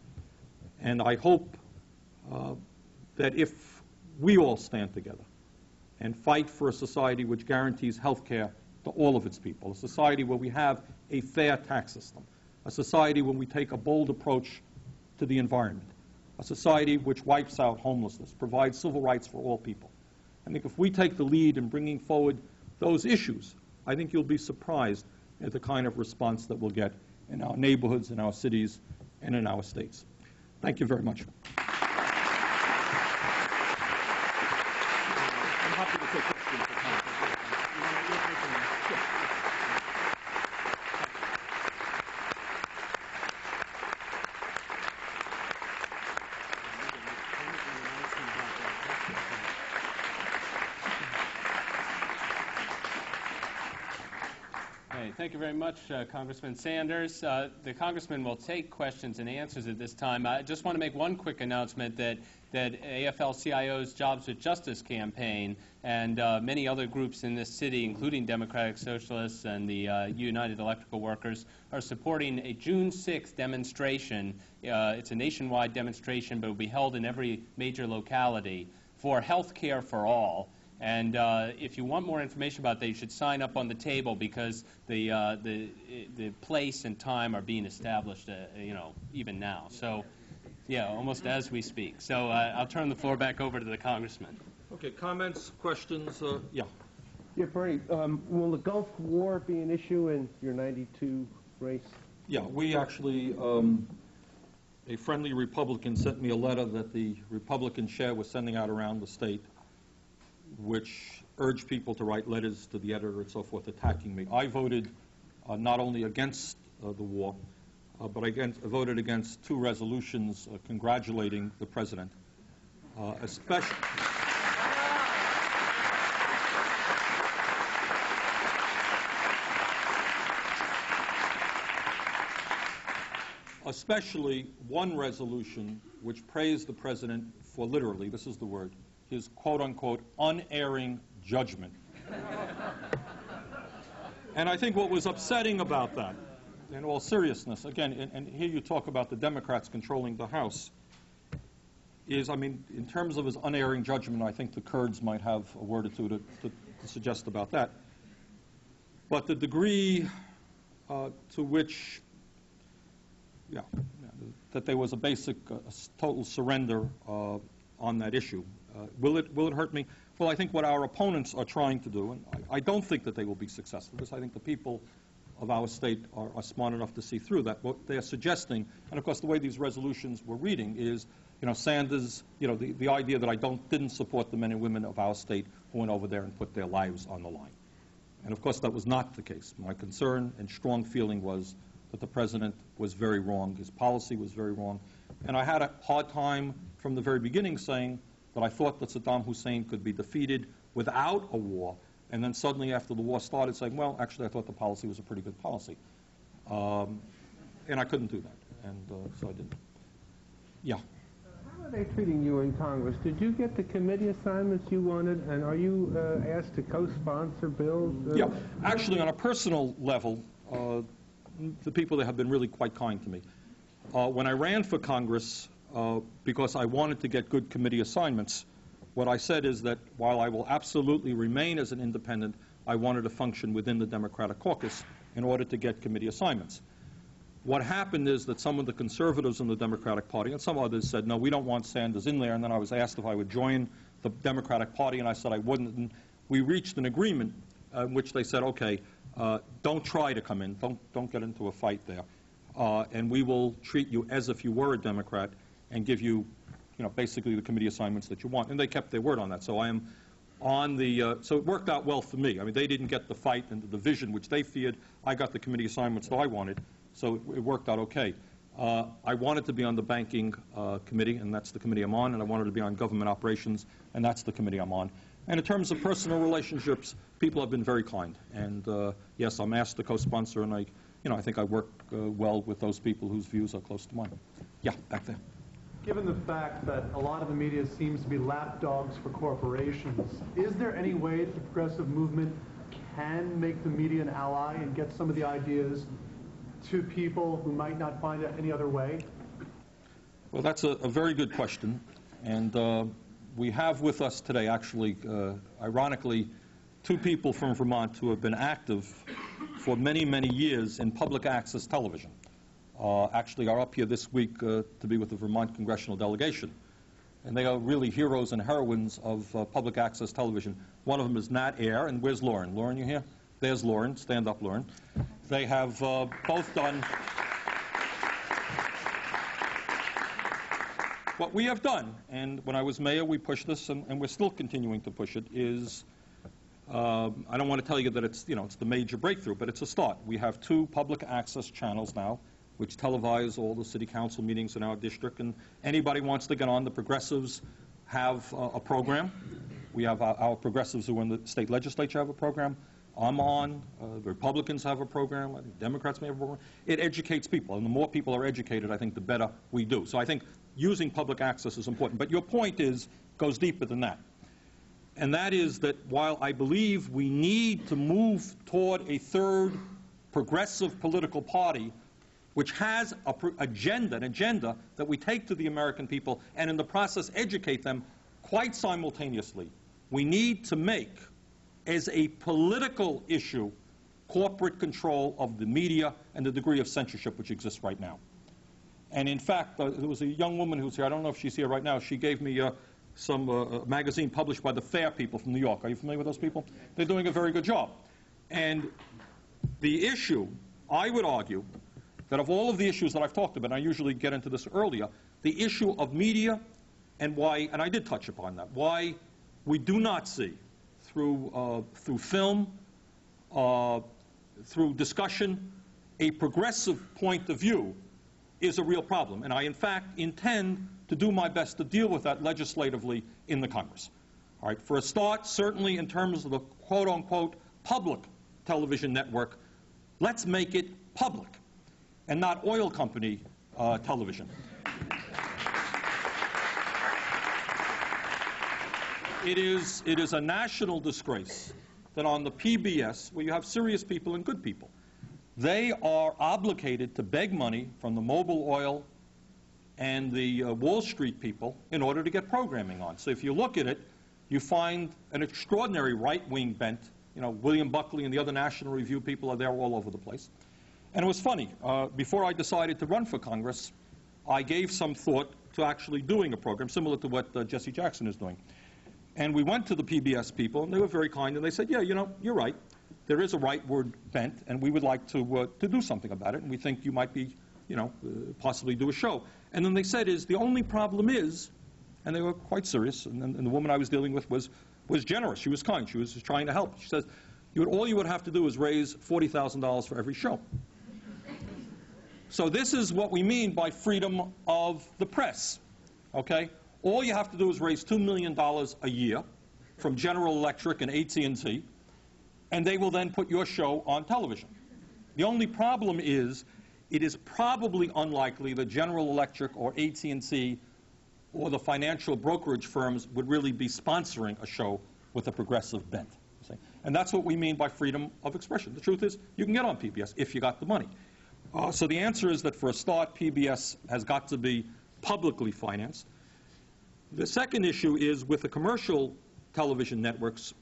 And I hope uh, that if we all stand together, and fight for a society which guarantees health care to all of its people, a society where we have a fair tax system, a society where we take a bold approach to the environment, a society which wipes out homelessness, provides civil rights for all people. I think if we take the lead in bringing forward those issues, I think you'll be surprised at the kind of response that we'll get in our neighborhoods, in our cities, and in our states. Thank you very much. I'm happy to take questions or comments. Okay, thank you very much, uh, Congressman Sanders. Uh, the congressman will take questions and answers at this time. I just want to make one quick announcement that that AFL-CIO's Jobs with Justice campaign and uh, many other groups in this city, including Democratic Socialists and the uh, United Electrical Workers, are supporting a June 6th demonstration. Uh, it's a nationwide demonstration, but will be held in every major locality for health care for all. And uh, if you want more information about that, you should sign up on the table because the, uh, the, the place and time are being established, uh, you know, even now. So, yeah, almost as we speak. So uh, I'll turn the floor back over to the congressman. Okay, comments, questions? Uh, yeah. Yeah, Bernie, um, will the Gulf War be an issue in your 92 race? Yeah, we actually, um, a friendly Republican sent me a letter that the Republican chair was sending out around the state, which urged people to write letters to the editor and so forth attacking me. I voted uh, not only against uh, the war, uh, but I voted against two resolutions uh, congratulating the president, uh, especially. especially one resolution which praised the president for literally, this is the word, his quote-unquote unerring judgment. and I think what was upsetting about that, in all seriousness, again, and, and here you talk about the Democrats controlling the House, is, I mean, in terms of his unerring judgment, I think the Kurds might have a word or two to, to, to suggest about that. But the degree uh, to which yeah, that there was a basic, uh, total surrender uh, on that issue. Uh, Will it, will it hurt me? Well, I think what our opponents are trying to do, and I I don't think that they will be successful, because I think the people of our state are are smart enough to see through that. What they're suggesting, and of course, the way these resolutions we're reading is, you know, Sanders, you know, the the idea that I don't, didn't support the men and women of our state who went over there and put their lives on the line. And of course, that was not the case. My concern and strong feeling was that the president was very wrong, his policy was very wrong. And I had a hard time from the very beginning saying that I thought that Saddam Hussein could be defeated without a war, and then suddenly after the war started saying, well, actually, I thought the policy was a pretty good policy. Um, and I couldn't do that, and uh, so I didn't. Yeah. How are they treating you in Congress? Did you get the committee assignments you wanted, and are you uh, asked to co-sponsor bills? Uh, Yeah, actually, on a personal level, uh, the people there have been really quite kind to me. Uh, When I ran for Congress, uh, because I wanted to get good committee assignments, what I said is that while I will absolutely remain as an independent, I wanted to function within the Democratic caucus in order to get committee assignments. What happened is that some of the conservatives in the Democratic Party and some others said, no, we don't want Sanders in there. And then I was asked if I would join the Democratic Party, and I said I wouldn't. And we reached an agreement uh, in which they said, okay, uh, don't try to come in, don't, don't get into a fight there, uh, and we will treat you as if you were a Democrat and give you, you know, basically the committee assignments that you want. And they kept their word on that. So I am on the, uh, so it worked out well for me. I mean, they didn't get the fight and the division which they feared. I got the committee assignments that I wanted, so it, it worked out okay. Uh, I wanted to be on the banking uh, committee, and that's the committee I'm on, and I wanted to be on government operations, and that's the committee I'm on. And in terms of personal relationships, people have been very kind. And uh, yes, I'm asked to co-sponsor, and I, you know, I think I work uh, well with those people whose views are close to mine. Yeah, back there. Given the fact that a lot of the media seems to be lapdogs for corporations, is there any way that the progressive movement can make the media an ally and get some of the ideas to people who might not find it any other way? Well, that's a, a very good question. And uh, we have with us today, actually, uh, ironically, two people from Vermont who have been active for many, many years in public access television. Uh, actually are up here this week uh, to be with the Vermont congressional delegation. And they are really heroes and heroines of uh, public access television. One of them is Nat Air, and where's Lauren? Lauren, you here? There's Lauren. Stand up, Lauren. They have both done what we have done, and when I was mayor, we pushed this, and, and we're still continuing to push it, is um, I don't want to tell you that it's, you know, it's the major breakthrough, but it's a start. We have two public access channels now, which televises all the city council meetings in our district, and anybody wants to get on, the progressives have uh, a program. We have our, our progressives who are in the state legislature have a program. I'm on. Uh, the Republicans have a program. I think Democrats may have a program. It educates people, and the more people are educated, I think the better we do. So I think using public access is important. But your point is goes deeper than that. And that is that while I believe we need to move toward a third progressive political party which has a agenda, an agenda that we take to the American people and in the process educate them quite simultaneously, we need to make as a political issue corporate control of the media and the degree of censorship which exists right now. And in fact, uh, there was a young woman who's here. I don't know if she's here right now. She gave me uh, some uh, magazine published by the Fair people from New York. Are you familiar with those people? They're doing a very good job. And the issue, I would argue, that of all of the issues that I've talked about, and I usually get into this earlier, the issue of media and why, and I did touch upon that, why we do not see through, uh, through film, uh, through discussion, a progressive point of view is a real problem. And I, in fact, intend to do my best to deal with that legislatively in the Congress. All right, for a start, certainly in terms of the quote unquote public television network, let's make it public and not oil company uh, television. It is, it is a national disgrace that on the PBS, where you have serious people and good people, they are obligated to beg money from the Mobil Oil and the uh, Wall Street people in order to get programming on. So if you look at it, you find an extraordinary right-wing bent. You know, William Buckley and the other National Review people are there all over the place. And it was funny. Uh, before I decided to run for Congress, I gave some thought to actually doing a program similar to what uh, Jesse Jackson is doing. And we went to the PBS people, and they were very kind, and they said, yeah, you know, you're right there is a rightward bent, and we would like to, uh, to do something about it, and we think you might be, you know, uh, possibly do a show. And then they said is, the only problem is, and they were quite serious, and, and the woman I was dealing with was, was generous. She was kind. She was trying to help. She says, you would, all you would have to do is raise $40,000 for every show. So this is what we mean by freedom of the press, okay? All you have to do is raise $2 million a year from General Electric and AT&T, and they will then put your show on television. The only problem is it is probably unlikely that General Electric or AT&T or the financial brokerage firms would really be sponsoring a show with a progressive bent. And that's what we mean by freedom of expression. The truth is, you can get on PBS if you got the money. Uh, so the answer is that for a start, PBS has got to be publicly financed. The second issue is with the commercial television networks,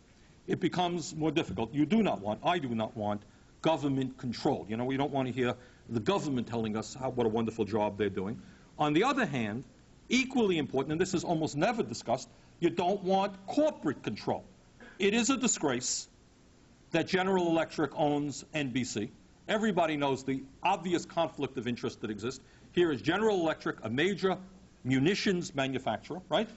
it becomes more difficult. You do not want, I do not want, government control. You know, we don't want to hear the government telling us how, what a wonderful job they're doing. On the other hand, equally important, and this is almost never discussed, you don't want corporate control. It is a disgrace that General Electric owns NBC. Everybody knows the obvious conflict of interest that exists. Here is General Electric, a major munitions manufacturer, right?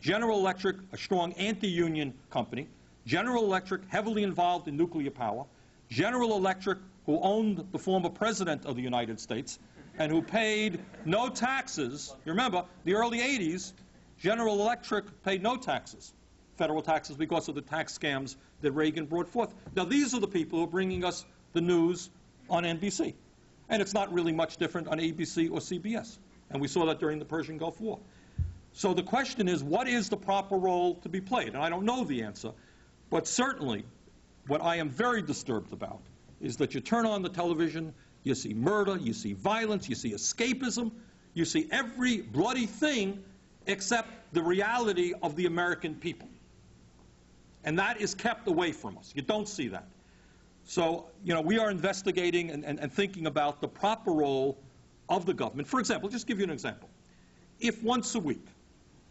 General Electric, a strong anti-union company. General Electric, heavily involved in nuclear power. General Electric, who owned the former president of the United States and who paid no taxes. You remember, the early 80s, General Electric paid no taxes, federal taxes, because of the tax scams that Reagan brought forth. Now, these are the people who are bringing us the news on NBC. And it's not really much different on ABC or CBS. And we saw that during the Persian Gulf War. So the question is, what is the proper role to be played? And I don't know the answer, but certainly what I am very disturbed about is that you turn on the television, you see murder, you see violence, you see escapism, you see every bloody thing except the reality of the American people. And that is kept away from us. You don't see that. So, you know, we are investigating and, and, and thinking about the proper role of the government. For example, just give you an example. If once a week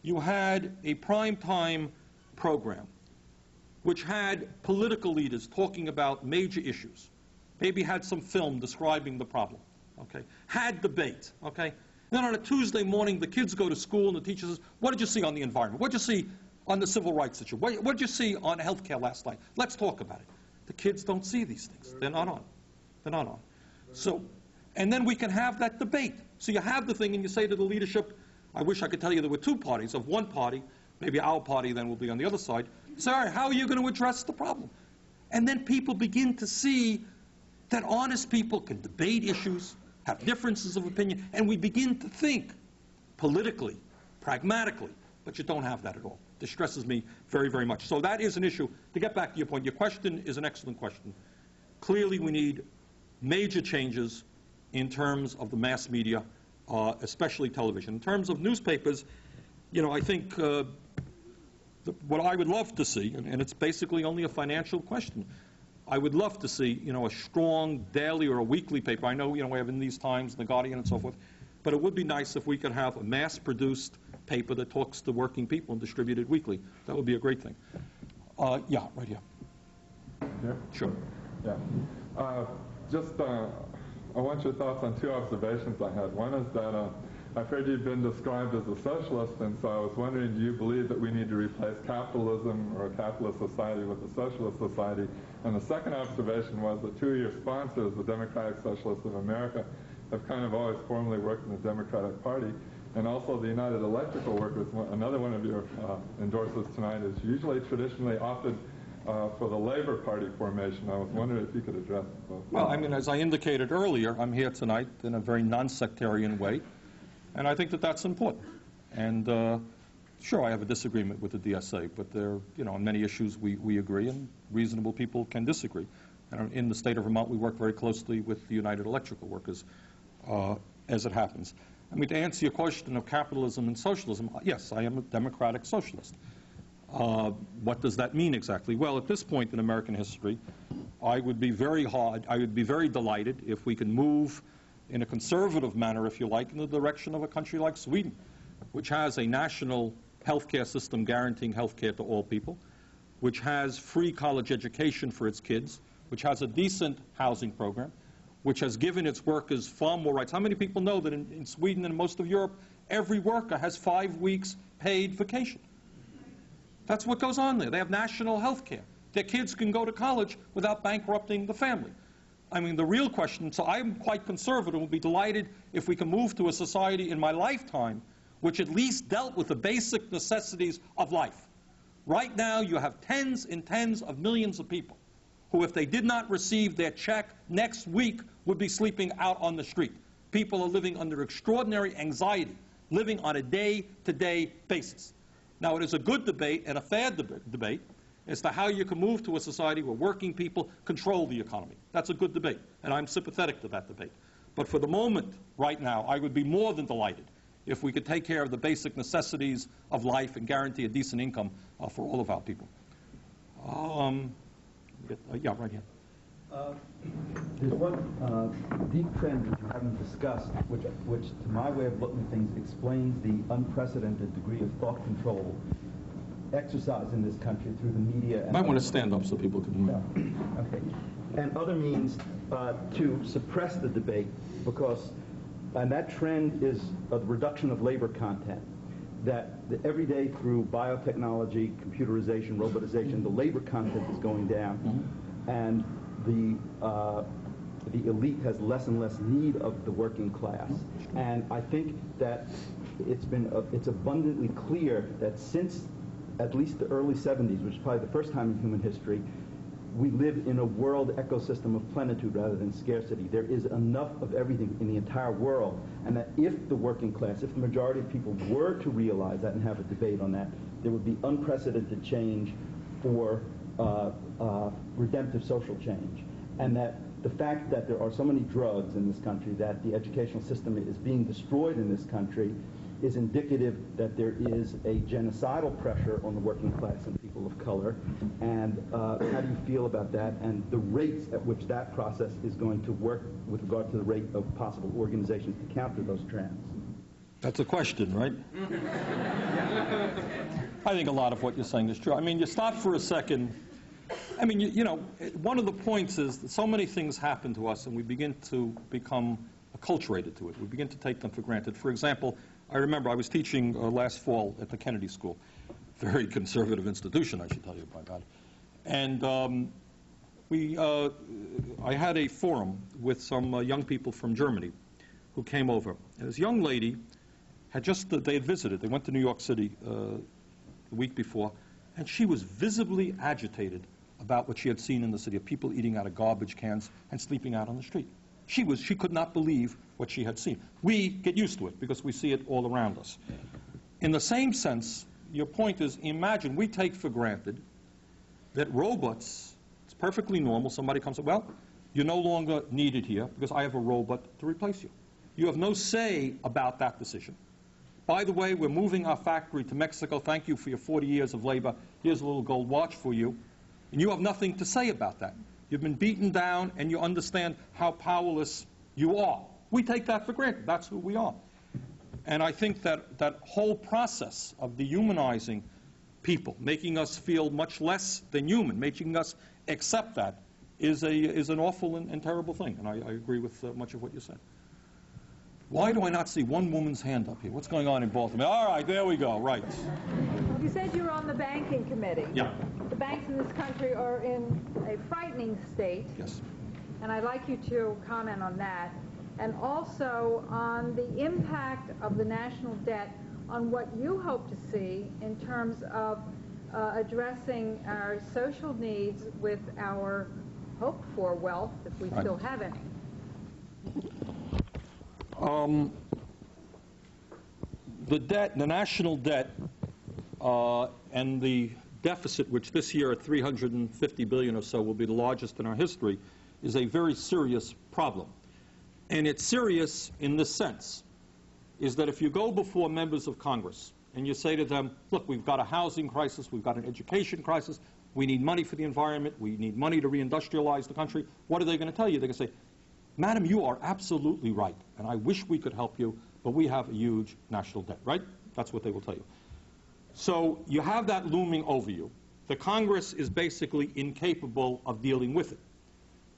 you had a prime time program which had political leaders talking about major issues, maybe had some film describing the problem, okay, had debate, okay, then on a Tuesday morning the kids go to school and the teacher says, what did you see on the environment? What did you see on the civil rights issue? What, what did you see on health care last night? Let's talk about it. The kids don't see these things. They're not on. They're not on. So, and then we can have that debate. So you have the thing and you say to the leadership, I wish I could tell you there were two parties. Of one party, maybe our party then will be on the other side. Right, how are you going to address the problem? And then people begin to see that honest people can debate issues, have differences of opinion, and we begin to think politically, pragmatically, but you don't have that at all. Distresses me very, very much. So that is an issue. To get back to your point, your question is an excellent question. Clearly, we need major changes in terms of the mass media, uh, especially television. In terms of newspapers, you know, I think uh, the, what I would love to see, and, and it's basically only a financial question, I would love to see, you know, a strong daily or a weekly paper. I know, you know, we have In These Times, The Guardian and so forth, but it would be nice if we could have a mass-produced paper that talks to working people and distributed weekly. That would be a great thing. Uh, yeah, right here. Yeah. Sure. Yeah. Uh, just, uh, I want your thoughts on two observations I had. One is that uh, I've heard you've been described as a socialist, and so I was wondering, do you believe that we need to replace capitalism or a capitalist society with a socialist society? And the second observation was that two of your sponsors, the Democratic Socialists of America, have kind of always formally worked in the Democratic Party. And also the United Electrical Workers, another one of your uh, endorsers tonight, is usually traditionally opted uh, for the Labor Party formation. I was wondering if you could address both. Well, I mean, as I indicated earlier, I'm here tonight in a very non-sectarian way, and I think that that's important. And uh, sure, I have a disagreement with the DSA, but there, you know, on many issues we, we agree, and reasonable people can disagree. And in the state of Vermont, we work very closely with the United Electrical Workers, uh, as it happens. I mean, to answer your question of capitalism and socialism, yes, I am a democratic socialist. Uh, what does that mean exactly? Well, at this point in American history, I would be very hard, I would be very delighted if we could move in a conservative manner, if you like, in the direction of a country like Sweden, which has a national healthcare system guaranteeing healthcare to all people, which has free college education for its kids, which has a decent housing program, which has given its workers far more rights. How many people know that in, in Sweden and most of Europe, every worker has five weeks paid vacation? That's what goes on there. They have national health care. Their kids can go to college without bankrupting the family. I mean, the real question, so I'm quite conservative, will be delighted if we can move to a society in my lifetime which at least dealt with the basic necessities of life. Right now, you have tens and tens of millions of people who, if they did not receive their check next week, would be sleeping out on the street. People are living under extraordinary anxiety, living on a day-to-day basis. Now, it is a good debate and a fair deb debate as to how you can move to a society where working people control the economy. That's a good debate, and I'm sympathetic to that debate. But for the moment, right now, I would be more than delighted if we could take care of the basic necessities of life and guarantee a decent income uh, for all of our people. Um, uh, yeah, right here. Uh, there's one uh, deep trend that you haven't discussed, which, which, to my way of looking at things, explains the unprecedented degree of thought control exercised in this country through the media. and Might want to stand up so people can... Hear. Okay. And other means uh, to suppress the debate because, and that trend is a reduction of labor content. That the, every day through biotechnology, computerization, robotization, the labor content is going down, and the uh, the elite has less and less need of the working class. And I think that it's been uh, it's abundantly clear that since at least the early 70s, which is probably the first time in human history, we live in a world ecosystem of plenitude rather than scarcity. There is enough of everything in the entire world, and that if the working class, if the majority of people were to realize that and have a debate on that, there would be unprecedented change for uh, uh, redemptive social change. And that the fact that there are so many drugs in this country, that the educational system is being destroyed in this country, is indicative that there is a genocidal pressure on the working class and people of color. And uh, how do you feel about that and the rates at which that process is going to work with regard to the rate of possible organizations to counter those trends? That's a question, right? *laughs* I think a lot of what you're saying is true. I mean, you stop for a second. I mean, you, you know, one of the points is that so many things happen to us and we begin to become acculturated to it. We begin to take them for granted. For example, I remember I was teaching uh, last fall at the Kennedy School, very conservative institution, I should tell you by God. And um, we, uh, I had a forum with some uh, young people from Germany who came over. And this young lady had just, they had visited. They went to New York City uh, the week before, and she was visibly agitated about what she had seen in the city of people eating out of garbage cans and sleeping out on the street. She was, she could not believe what she had seen. We get used to it because we see it all around us. In the same sense, your point is imagine we take for granted that robots, it's perfectly normal. Somebody comes up, well, you're no longer needed here because I have a robot to replace you. You have no say about that decision. By the way, we're moving our factory to Mexico. Thank you for your 40 years of labor. Here's a little gold watch for you. And you have nothing to say about that. You've been beaten down and you understand how powerless you are. We take that for granted. That's who we are. And I think that that whole process of dehumanizing people, making us feel much less than human, making us accept that, is, a, is an awful and, and terrible thing. And I, I agree with uh, much of what you said. Why do I not see one woman's hand up here? What's going on in Baltimore? All right, there we go. Right. You said you were on the banking committee. Yeah. The banks in this country are in a frightening state, Yes. and I'd like you to comment on that, and also on the impact of the national debt on what you hope to see in terms of uh, addressing our social needs with our hope for wealth, if we Right. still have any. Um, the debt, the national debt, uh, and the deficit, which this year at 350 billion or so will be the largest in our history, is a very serious problem. And it's serious in this sense, is that if you go before members of Congress and you say to them, look, we've got a housing crisis, we've got an education crisis, we need money for the environment, we need money to reindustrialize the country, what are they going to tell you? They're going to say, Madam, you are absolutely right, and I wish we could help you, but we have a huge national debt, right? That's what they will tell you. So you have that looming over you. The Congress is basically incapable of dealing with it.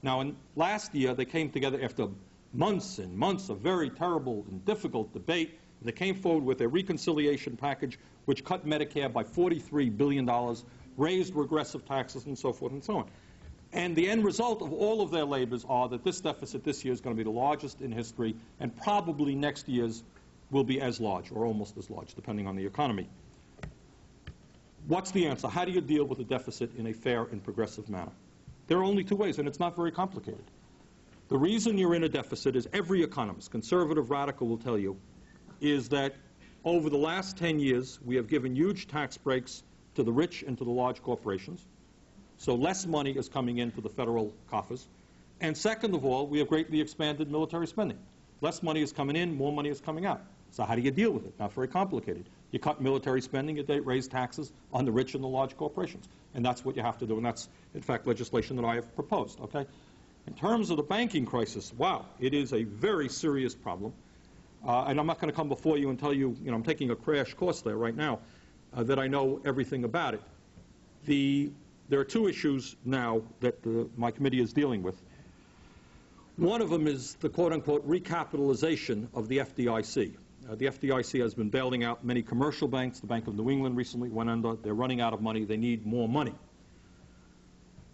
Now, in, last year, they came together after months and months of very terrible and difficult debate. They came forward with a reconciliation package which cut Medicare by $43 billion, raised regressive taxes, and so forth and so on. And the end result of all of their labors are that this deficit this year is going to be the largest in history, and probably next year's will be as large, or almost as large, depending on the economy. What's the answer? How do you deal with a deficit in a fair and progressive manner? There are only two ways, and it's not very complicated. The reason you're in a deficit is every economist, conservative, radical, will tell you, is that over the last 10 years, we have given huge tax breaks to the rich and to the large corporations. So less money is coming in into the federal coffers. And second of all, we have greatly expanded military spending. Less money is coming in, more money is coming out. So how do you deal with it? Not very complicated. You cut military spending, you raise taxes on the rich and the large corporations. And that's what you have to do, and that's, in fact, legislation that I have proposed, okay? In terms of the banking crisis, wow, it is a very serious problem. Uh, and I'm not going to come before you and tell you, you know, I'm taking a crash course there right now. uh, that I know everything about it. The, there are two issues now that uh, my committee is dealing with. One of them is the quote-unquote recapitalization of the FDIC. Uh, the FDIC has been bailing out many commercial banks. The Bank of New England recently went under. They're running out of money. They need more money.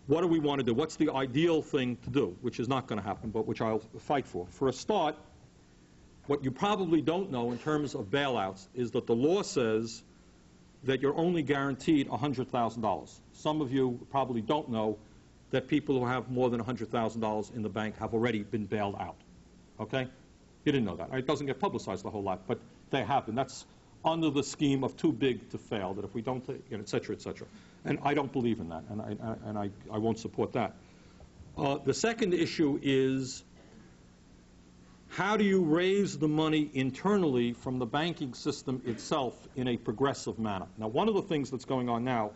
What do we want to do? What's the ideal thing to do, which is not going to happen, but which I'll fight for? For a start, what you probably don't know in terms of bailouts is that the law says that you're only guaranteed $100,000. Some of you probably don't know that people who have more than $100,000 in the bank have already been bailed out. Okay? You didn't know that. It doesn't get publicized a whole lot, but they have been. That's under the scheme of too big to fail, that if we don't, take, et cetera, et cetera. And I don't believe in that, and I, I and I, I won't support that. Uh, the second issue is how do you raise the money internally from the banking system itself in a progressive manner? Now, one of the things that's going on now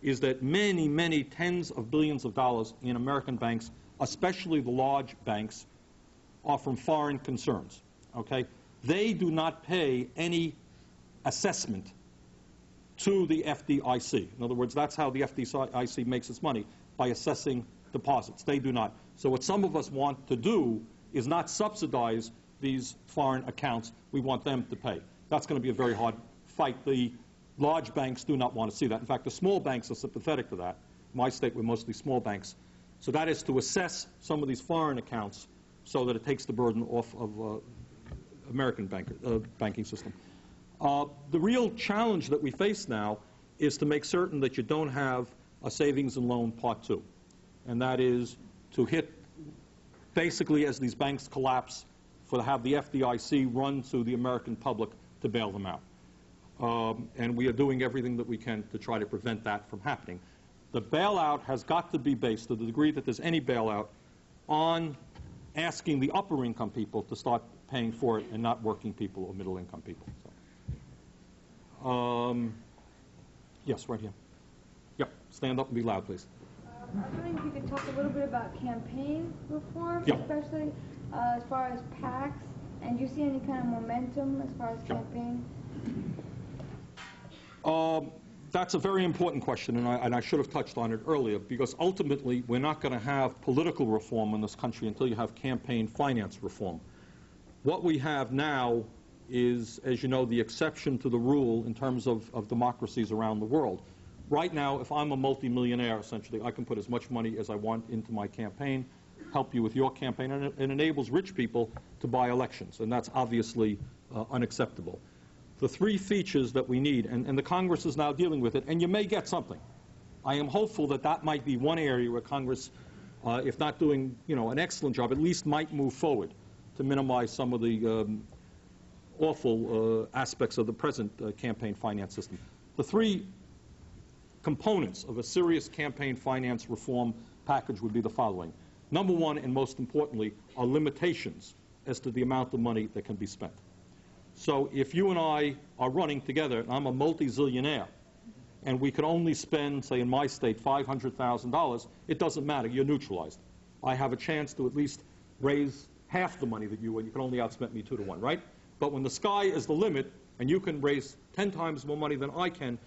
is that many, many tens of billions of dollars in American banks, especially the large banks, are from foreign concerns. Okay? They do not pay any assessment to the FDIC. In other words, that's how the FDIC makes its money, by assessing deposits. They do not. So what some of us want to do is not subsidize these foreign accounts. We want them to pay. That's going to be a very hard fight. The large banks do not want to see that. In fact, the small banks are sympathetic to that. My state, we're mostly small banks. So that is to assess some of these foreign accounts so that it takes the burden off of uh, American bank, uh, banking system. Uh, the real challenge that we face now is to make certain that you don't have a savings and loan part two. And that is to hit, basically as these banks collapse, for to have the FDIC run to the American public to bail them out. Um, and we are doing everything that we can to try to prevent that from happening. The bailout has got to be based, to the degree that there's any bailout, on asking the upper income people to start paying for it and not working people or middle income people. So. Um, yes, right here. Yep, stand up and be loud, please. Uh, I was wondering if you could talk a little bit about campaign reform, Yep. especially uh, as far as PACs, and do you see any kind of momentum as far as Yep. campaign? Um, that's a very important question, and I, and I should have touched on it earlier, because ultimately, we're not going to have political reform in this country until you have campaign finance reform. What we have now is, as you know, the exception to the rule in terms of, of democracies around the world. Right now, if I'm a multimillionaire, essentially, I can put as much money as I want into my campaign, help you with your campaign, and it, it enables rich people to buy elections, and that's obviously uh, unacceptable. The three features that we need, and, and the Congress is now dealing with it, and you may get something. I am hopeful that that might be one area where Congress, uh, if not doing you know, an excellent job, at least might move forward to minimize some of the um, awful uh, aspects of the present uh, campaign finance system. The three components of a serious campaign finance reform package would be the following. Number one, and most importantly, are limitations as to the amount of money that can be spent. So if you and I are running together, and I'm a multi-zillionaire, and we can only spend, say in my state, $500,000, it doesn't matter, you're neutralized. I have a chance to at least raise half the money that you, and you can only outspend me two to one, right? But when the sky is the limit and you can raise 10 times more money than I can,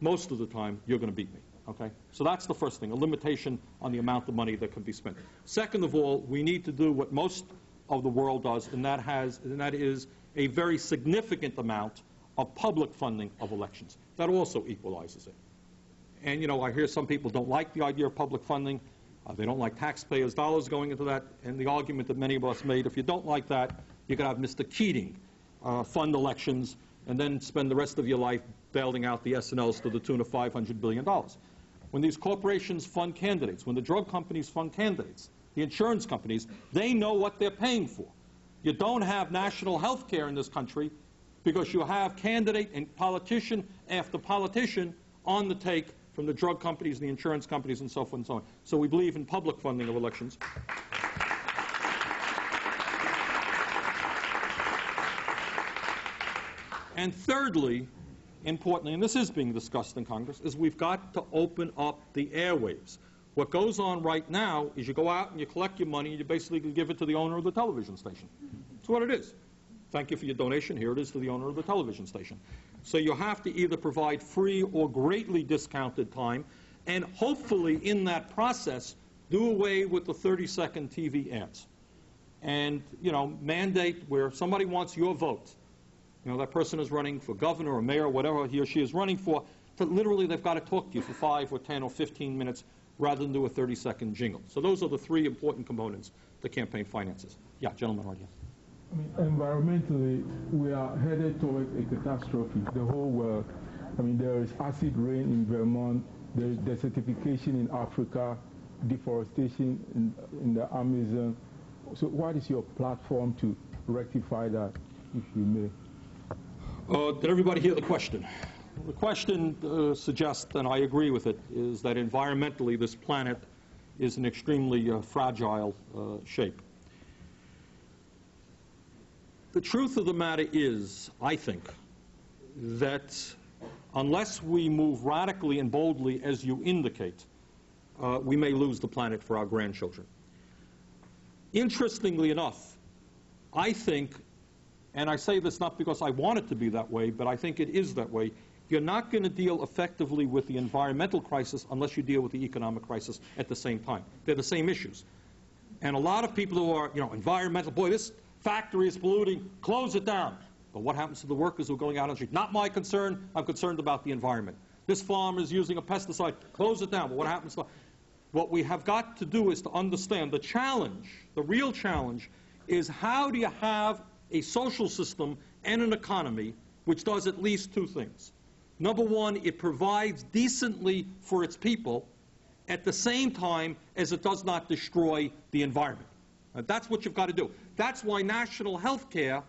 most of the time you're going to beat me. Okay? So that's the first thing, a limitation on the amount of money that can be spent. Second of all, we need to do what most of the world does, and that, has, and that is a very significant amount of public funding of elections. That also equalizes it. And, you know, I hear some people don't like the idea of public funding. Uh, they don't like taxpayers' dollars going into that. And the argument that many of us made, if you don't like that, you could have Mr. Keating uh, fund elections and then spend the rest of your life bailing out the S&Ls to the tune of $500 billion. When these corporations fund candidates, when the drug companies fund candidates, the insurance companies, they know what they're paying for. You don't have national health care in this country because you have candidate and politician after politician on the take from the drug companies, the insurance companies, and so forth and so on. So we believe in public funding of elections. And thirdly, importantly, and this is being discussed in Congress, is we've got to open up the airwaves. What goes on right now is you go out and you collect your money and you basically give it to the owner of the television station. That's what it is. Thank you for your donation. Here it is to the owner of the television station. So you have to either provide free or greatly discounted time, and hopefully in that process, do away with the 30-second TV ads. And, you know, mandate where somebody wants your vote. You know, that person is running for governor or mayor, or whatever he or she is running for, literally they've got to talk to you for 5 or 10 or 15 minutes rather than do a 30-second jingle. So those are the three important components to campaign finances. Yeah, gentleman right here. I mean, environmentally, we are headed towards a catastrophe. The whole world. I mean, there is acid rain in Vermont, there is desertification in Africa, deforestation in, in the Amazon. So what is your platform to rectify that, if you may? Uh, did everybody hear the question? The question uh, suggests, and I agree with it, is that environmentally this planet is an extremely uh, fragile uh, shape. The truth of the matter is, I think, that unless we move radically and boldly as you indicate, uh, we may lose the planet for our grandchildren. Interestingly enough, I think, and I say this not because I want it to be that way, but I think it is that way, you're not going to deal effectively with the environmental crisis unless you deal with the economic crisis at the same time. They're the same issues. And a lot of people who are, you know, environmental, boy, this factory is polluting, close it down. But what happens to the workers who are going out on the street? Not my concern. I'm concerned about the environment. This farmer is using a pesticide, close it down. But what happens to what we have got to do is to understand the challenge, the real challenge, is how do you have a social system and an economy which does at least two things. Number one, it provides decently for its people at the same time as it does not destroy the environment. That's what you've got to do. That's why national health care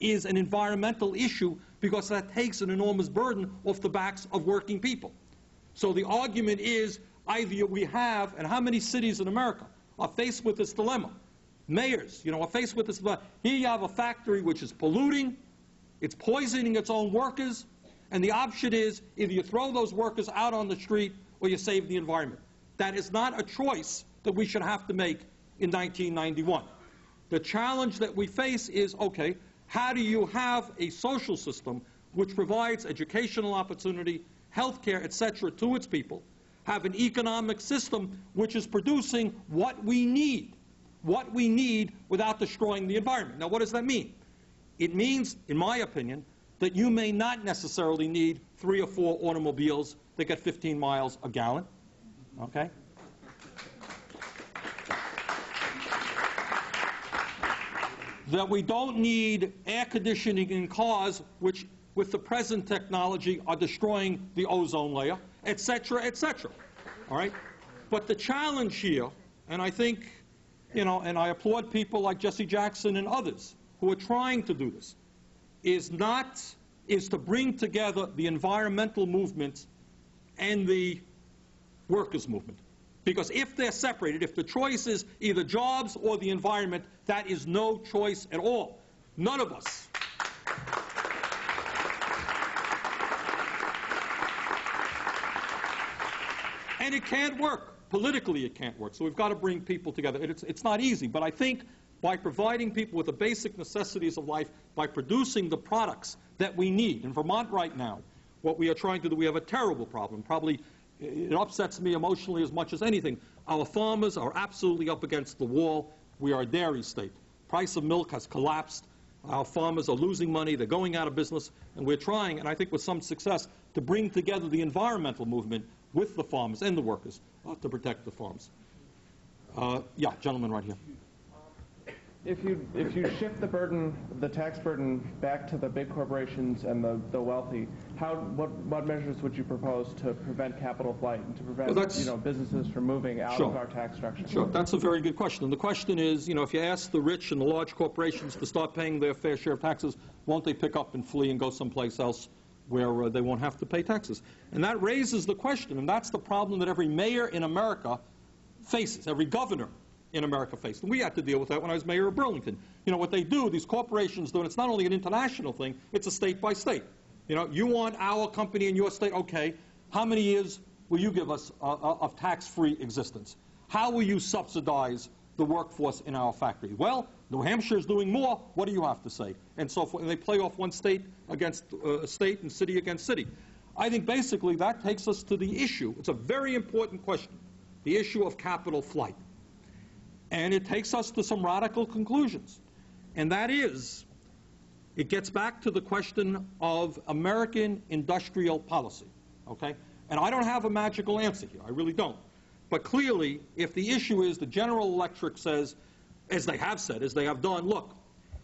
is an environmental issue because that takes an enormous burden off the backs of working people. So the argument is either we have, and how many cities in America are faced with this dilemma? Mayors, you know, are faced with this dilemma. Here you have a factory which is polluting, it's poisoning its own workers, and the option is either you throw those workers out on the street or you save the environment. That is not a choice that we should have to make in 1991. The challenge that we face is, okay, how do you have a social system which provides educational opportunity, health care, etc., to its people, have an economic system which is producing what we need, what we need without destroying the environment. Now, what does that mean? It means, in my opinion, that you may not necessarily need three or four automobiles that get 15 miles a gallon. Okay? that we don't need air conditioning in cars, which with the present technology are destroying the ozone layer, etc., etc. All right? But the challenge here, and I think, you know, and I applaud people like Jesse Jackson and others who are trying to do this, is not is to bring together the environmental movement and the workers' movement. Because if they're separated, if the choice is either jobs or the environment, that is no choice at all. None of us. And it can't work. Politically, it can't work. So we've got to bring people together. It's, it's not easy, but I think by providing people with the basic necessities of life, by producing the products that we need. In Vermont right now, what we are trying to do, we have a terrible problem. Probably it upsets me emotionally as much as anything. Our farmers are absolutely up against the wall. We are a dairy state. Price of milk has collapsed. Our farmers are losing money. They're going out of business. And we're trying, and I think with some success, to bring together the environmental movement with the farmers and the workers uh, to protect the farms. Uh, yeah, gentleman right here. If you, if you shift the burden, the tax burden back to the big corporations and the, the wealthy, how, what, what measures would you propose to prevent capital flight and to prevent, Well, you know, businesses from moving out Sure. of our tax structure? Sure, that's a very good question. And the question is, you know, if you ask the rich and the large corporations to start paying their fair share of taxes, won't they pick up and flee and go someplace else where uh, they won't have to pay taxes? And that raises the question, and that's the problem that every mayor in America faces, every governor in America faced. And we had to deal with that when I was mayor of Burlington. You know, what they do, these corporations do, and it's not only an international thing, it's a state by state. You know, you want our company in your state, okay, how many years will you give us uh, uh, of tax-free existence? How will you subsidize the workforce in our factory? Well, New Hampshire is doing more. What do you have to say? And so forth. And they play off one state against uh, state and city against city. I think basically that takes us to the issue. It's a very important question, the issue of capital flight. And it takes us to some radical conclusions. And that is, it gets back to the question of American industrial policy. Okay? And I don't have a magical answer here. I really don't. But clearly, if the issue is the General Electric says, as they have said, as they have done, look,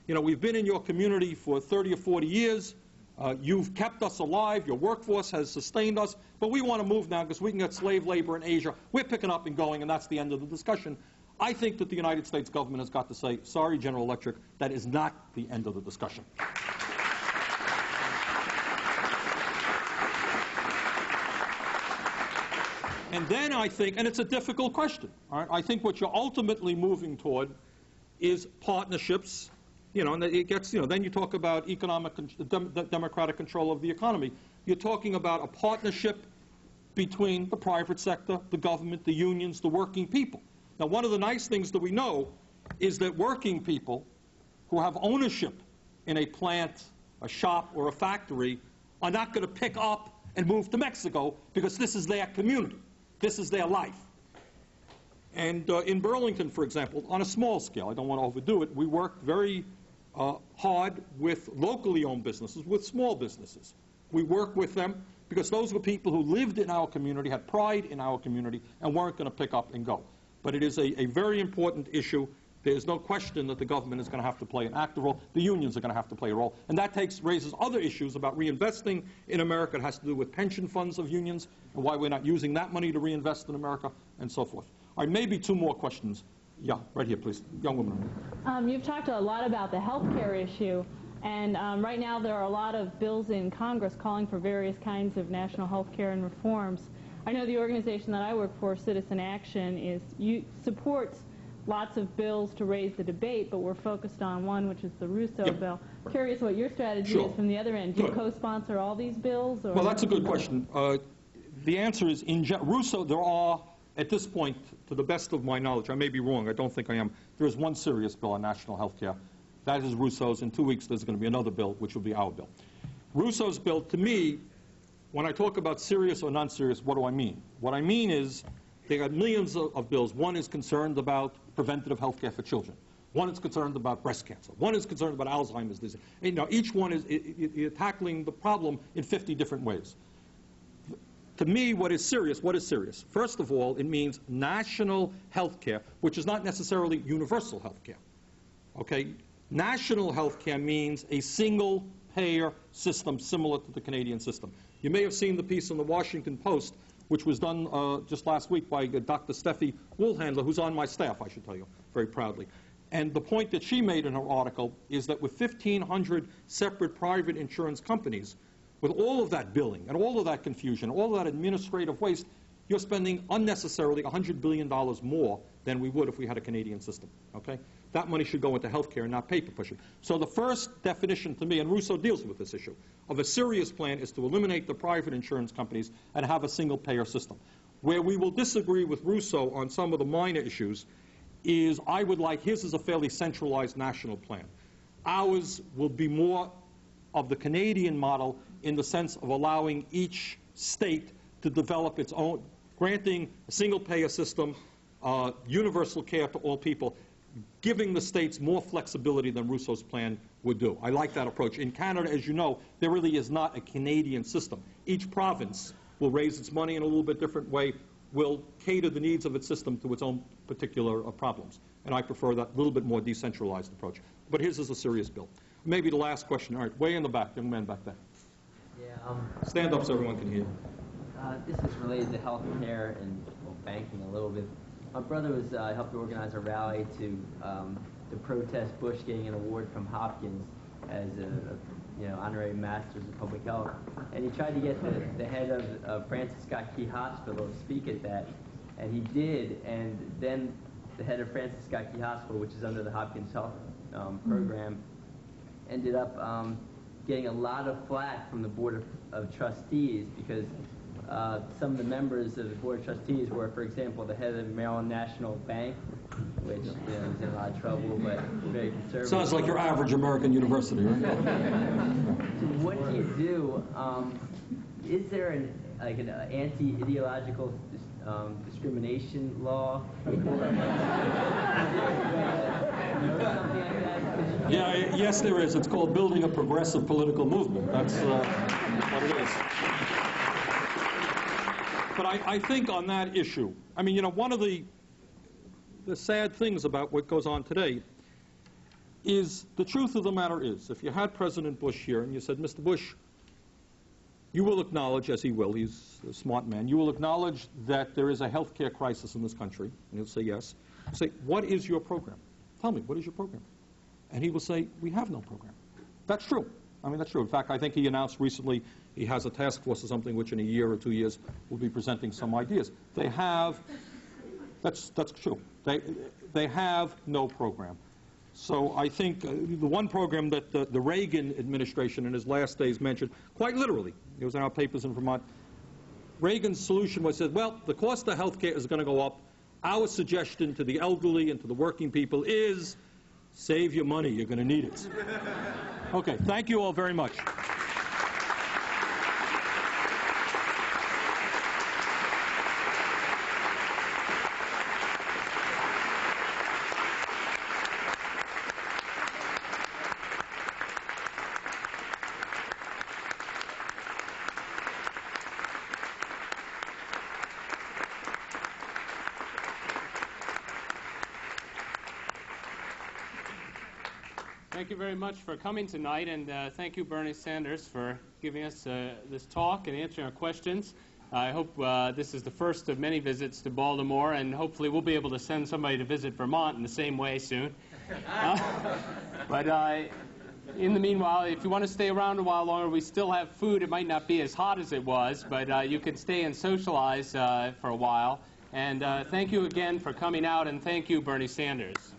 you know, we've been in your community for 30 or 40 years. Uh, you've kept us alive. Your workforce has sustained us. But we want to move now because we can get slave labor in Asia. We're picking up and going, and that's the end of the discussion. I think that the United States government has got to say, sorry, General Electric, that is not the end of the discussion. And then I think, and it's a difficult question? I think what you're ultimately moving toward is partnerships, you know, and it gets, you know, then you talk about economic, dem democratic control of the economy. You're talking about a partnership between the private sector, the government, the unions, the working people. Now, one of the nice things that we know is that working people who have ownership in a plant, a shop, or a factory are not going to pick up and move to Mexico because this is their community. This is their life. And uh, in Burlington, for example, on a small scale, I don't want to overdo it, we worked very uh, hard with locally owned businesses, with small businesses. We worked with them because those were people who lived in our community, had pride in our community, and weren't going to pick up and go. But it is a, a very important issue there's no question that the government is going to have to play an active role. The unions are going to have to play a role. And that takes, raises other issues about reinvesting in America. It has to do with pension funds of unions and why we're not using that money to reinvest in America and so forth. All right, maybe two more questions. Yeah, right here, please. Young woman. Um, you've talked a lot about the health care issue. And um, right now there are a lot of bills in Congress calling for various kinds of national health care and reforms. I know the organization that I work for, Citizen Action, is you, supports lots of bills to raise the debate, but we're focused on one, which is the Russo yep. bill. Curious what your strategy sure. is from the other end. Do you co-sponsor all these bills? Or? Well, that's a good question. Uh, the answer is in Russo. There are, at this point, to the best of my knowledge, I may be wrong. I don't think I am. There is one serious bill on national health care. That is Russo's. In two weeks, there's going to be another bill, which will be our bill. Russo's bill, to me, when I talk about serious or non-serious, what do I mean? What I mean is they got millions of, of bills. One is concerned about preventative health care for children. One is concerned about breast cancer. One is concerned about Alzheimer's disease. You know, each one is it, it, tackling the problem in 50 different ways. To me, what is serious? What is serious? First of all, it means national health care, which is not necessarily universal health care. Okay? National health care means a single payer system similar to the Canadian system. You may have seen the piece in the Washington Post which was done uh, just last week by uh, Dr. Steffie Woolhandler, who's on my staff, I should tell you, very proudly. And the point that she made in her article is that with 1,500 separate private insurance companies, with all of that billing and all of that confusion, all of that administrative waste, you're spending unnecessarily $100 billion more than we would if we had a Canadian system. Okay? That money should go into healthcare and not paper pushing. So the first definition to me, and Russo deals with this issue, of a serious plan is to eliminate the private insurance companies and have a single payer system. Where we will disagree with Russo on some of the minor issues is I would like his is a fairly centralized national plan. Ours will be more of the Canadian model in the sense of allowing each state to develop its own, granting a single payer system, uh, universal care to all people, giving the states more flexibility than Russo's plan would do. I like that approach. In Canada, as you know, there really is not a Canadian system. Each province will raise its money in a little bit different way, will cater the needs of its system to its own particular uh, problems. And I prefer that little bit more decentralized approach. But his is a serious bill. Maybe the last question. All right, way in the back, young man back there. Yeah, um, Stand up so everyone can hear. Uh, this is related to health care and well, banking a little bit. My brother was uh, helped organize a rally to um, to protest Bush getting an award from Hopkins as a, a you know honorary Masters of Public Health, and he tried to get the, the head of, of Francis Scott Key Hospital to speak at that, and he did, and then the head of Francis Scott Key Hospital, which is under the Hopkins Health um, mm-hmm. program, ended up um, getting a lot of flack from the board of, of trustees because uh, some of the members of the Board of Trustees were, for example, the head of the Maryland National Bank, which you know, is in a lot of trouble, but very conservative. Sounds like your average American university, right? So *laughs* what do you do? Um, is there an like an uh, anti-ideological um, discrimination law? *laughs* Yeah, yes, there is. It's called building a progressive political movement. That's uh, what it is. But I, I think on that issue, I mean, you know, one of the the sad things about what goes on today is the truth of the matter is, if you had President Bush here and you said, Mr. Bush, you will acknowledge, as he will, he's a smart man, you will acknowledge that there is a health care crisis in this country, and he'll say yes. Say, what is your program? Tell me, what is your program? And he will say, we have no program. That's true. I mean, that's true. In fact, I think he announced recently he has a task force or something which in a year or two years will be presenting some ideas. They have, that's, that's true. They, they have no program. So I think uh, the one program that the, the Reagan administration in his last days mentioned, quite literally, it was in our papers in Vermont, Reagan's solution was said, well, the cost of health care is going to go up. Our suggestion to the elderly and to the working people is save your money. You're going to need it. *laughs* Okay, thank you all very much. Thank you very much for coming tonight, and uh, thank you, Bernie Sanders, for giving us uh, this talk and answering our questions. I hope uh, this is the first of many visits to Baltimore, and hopefully we'll be able to send somebody to visit Vermont in the same way soon. *laughs* But uh, in the meanwhile, if you want to stay around a while longer, we still have food. It might not be as hot as it was, but uh, you can stay and socialize uh, for a while. And uh, thank you again for coming out, and thank you, Bernie Sanders.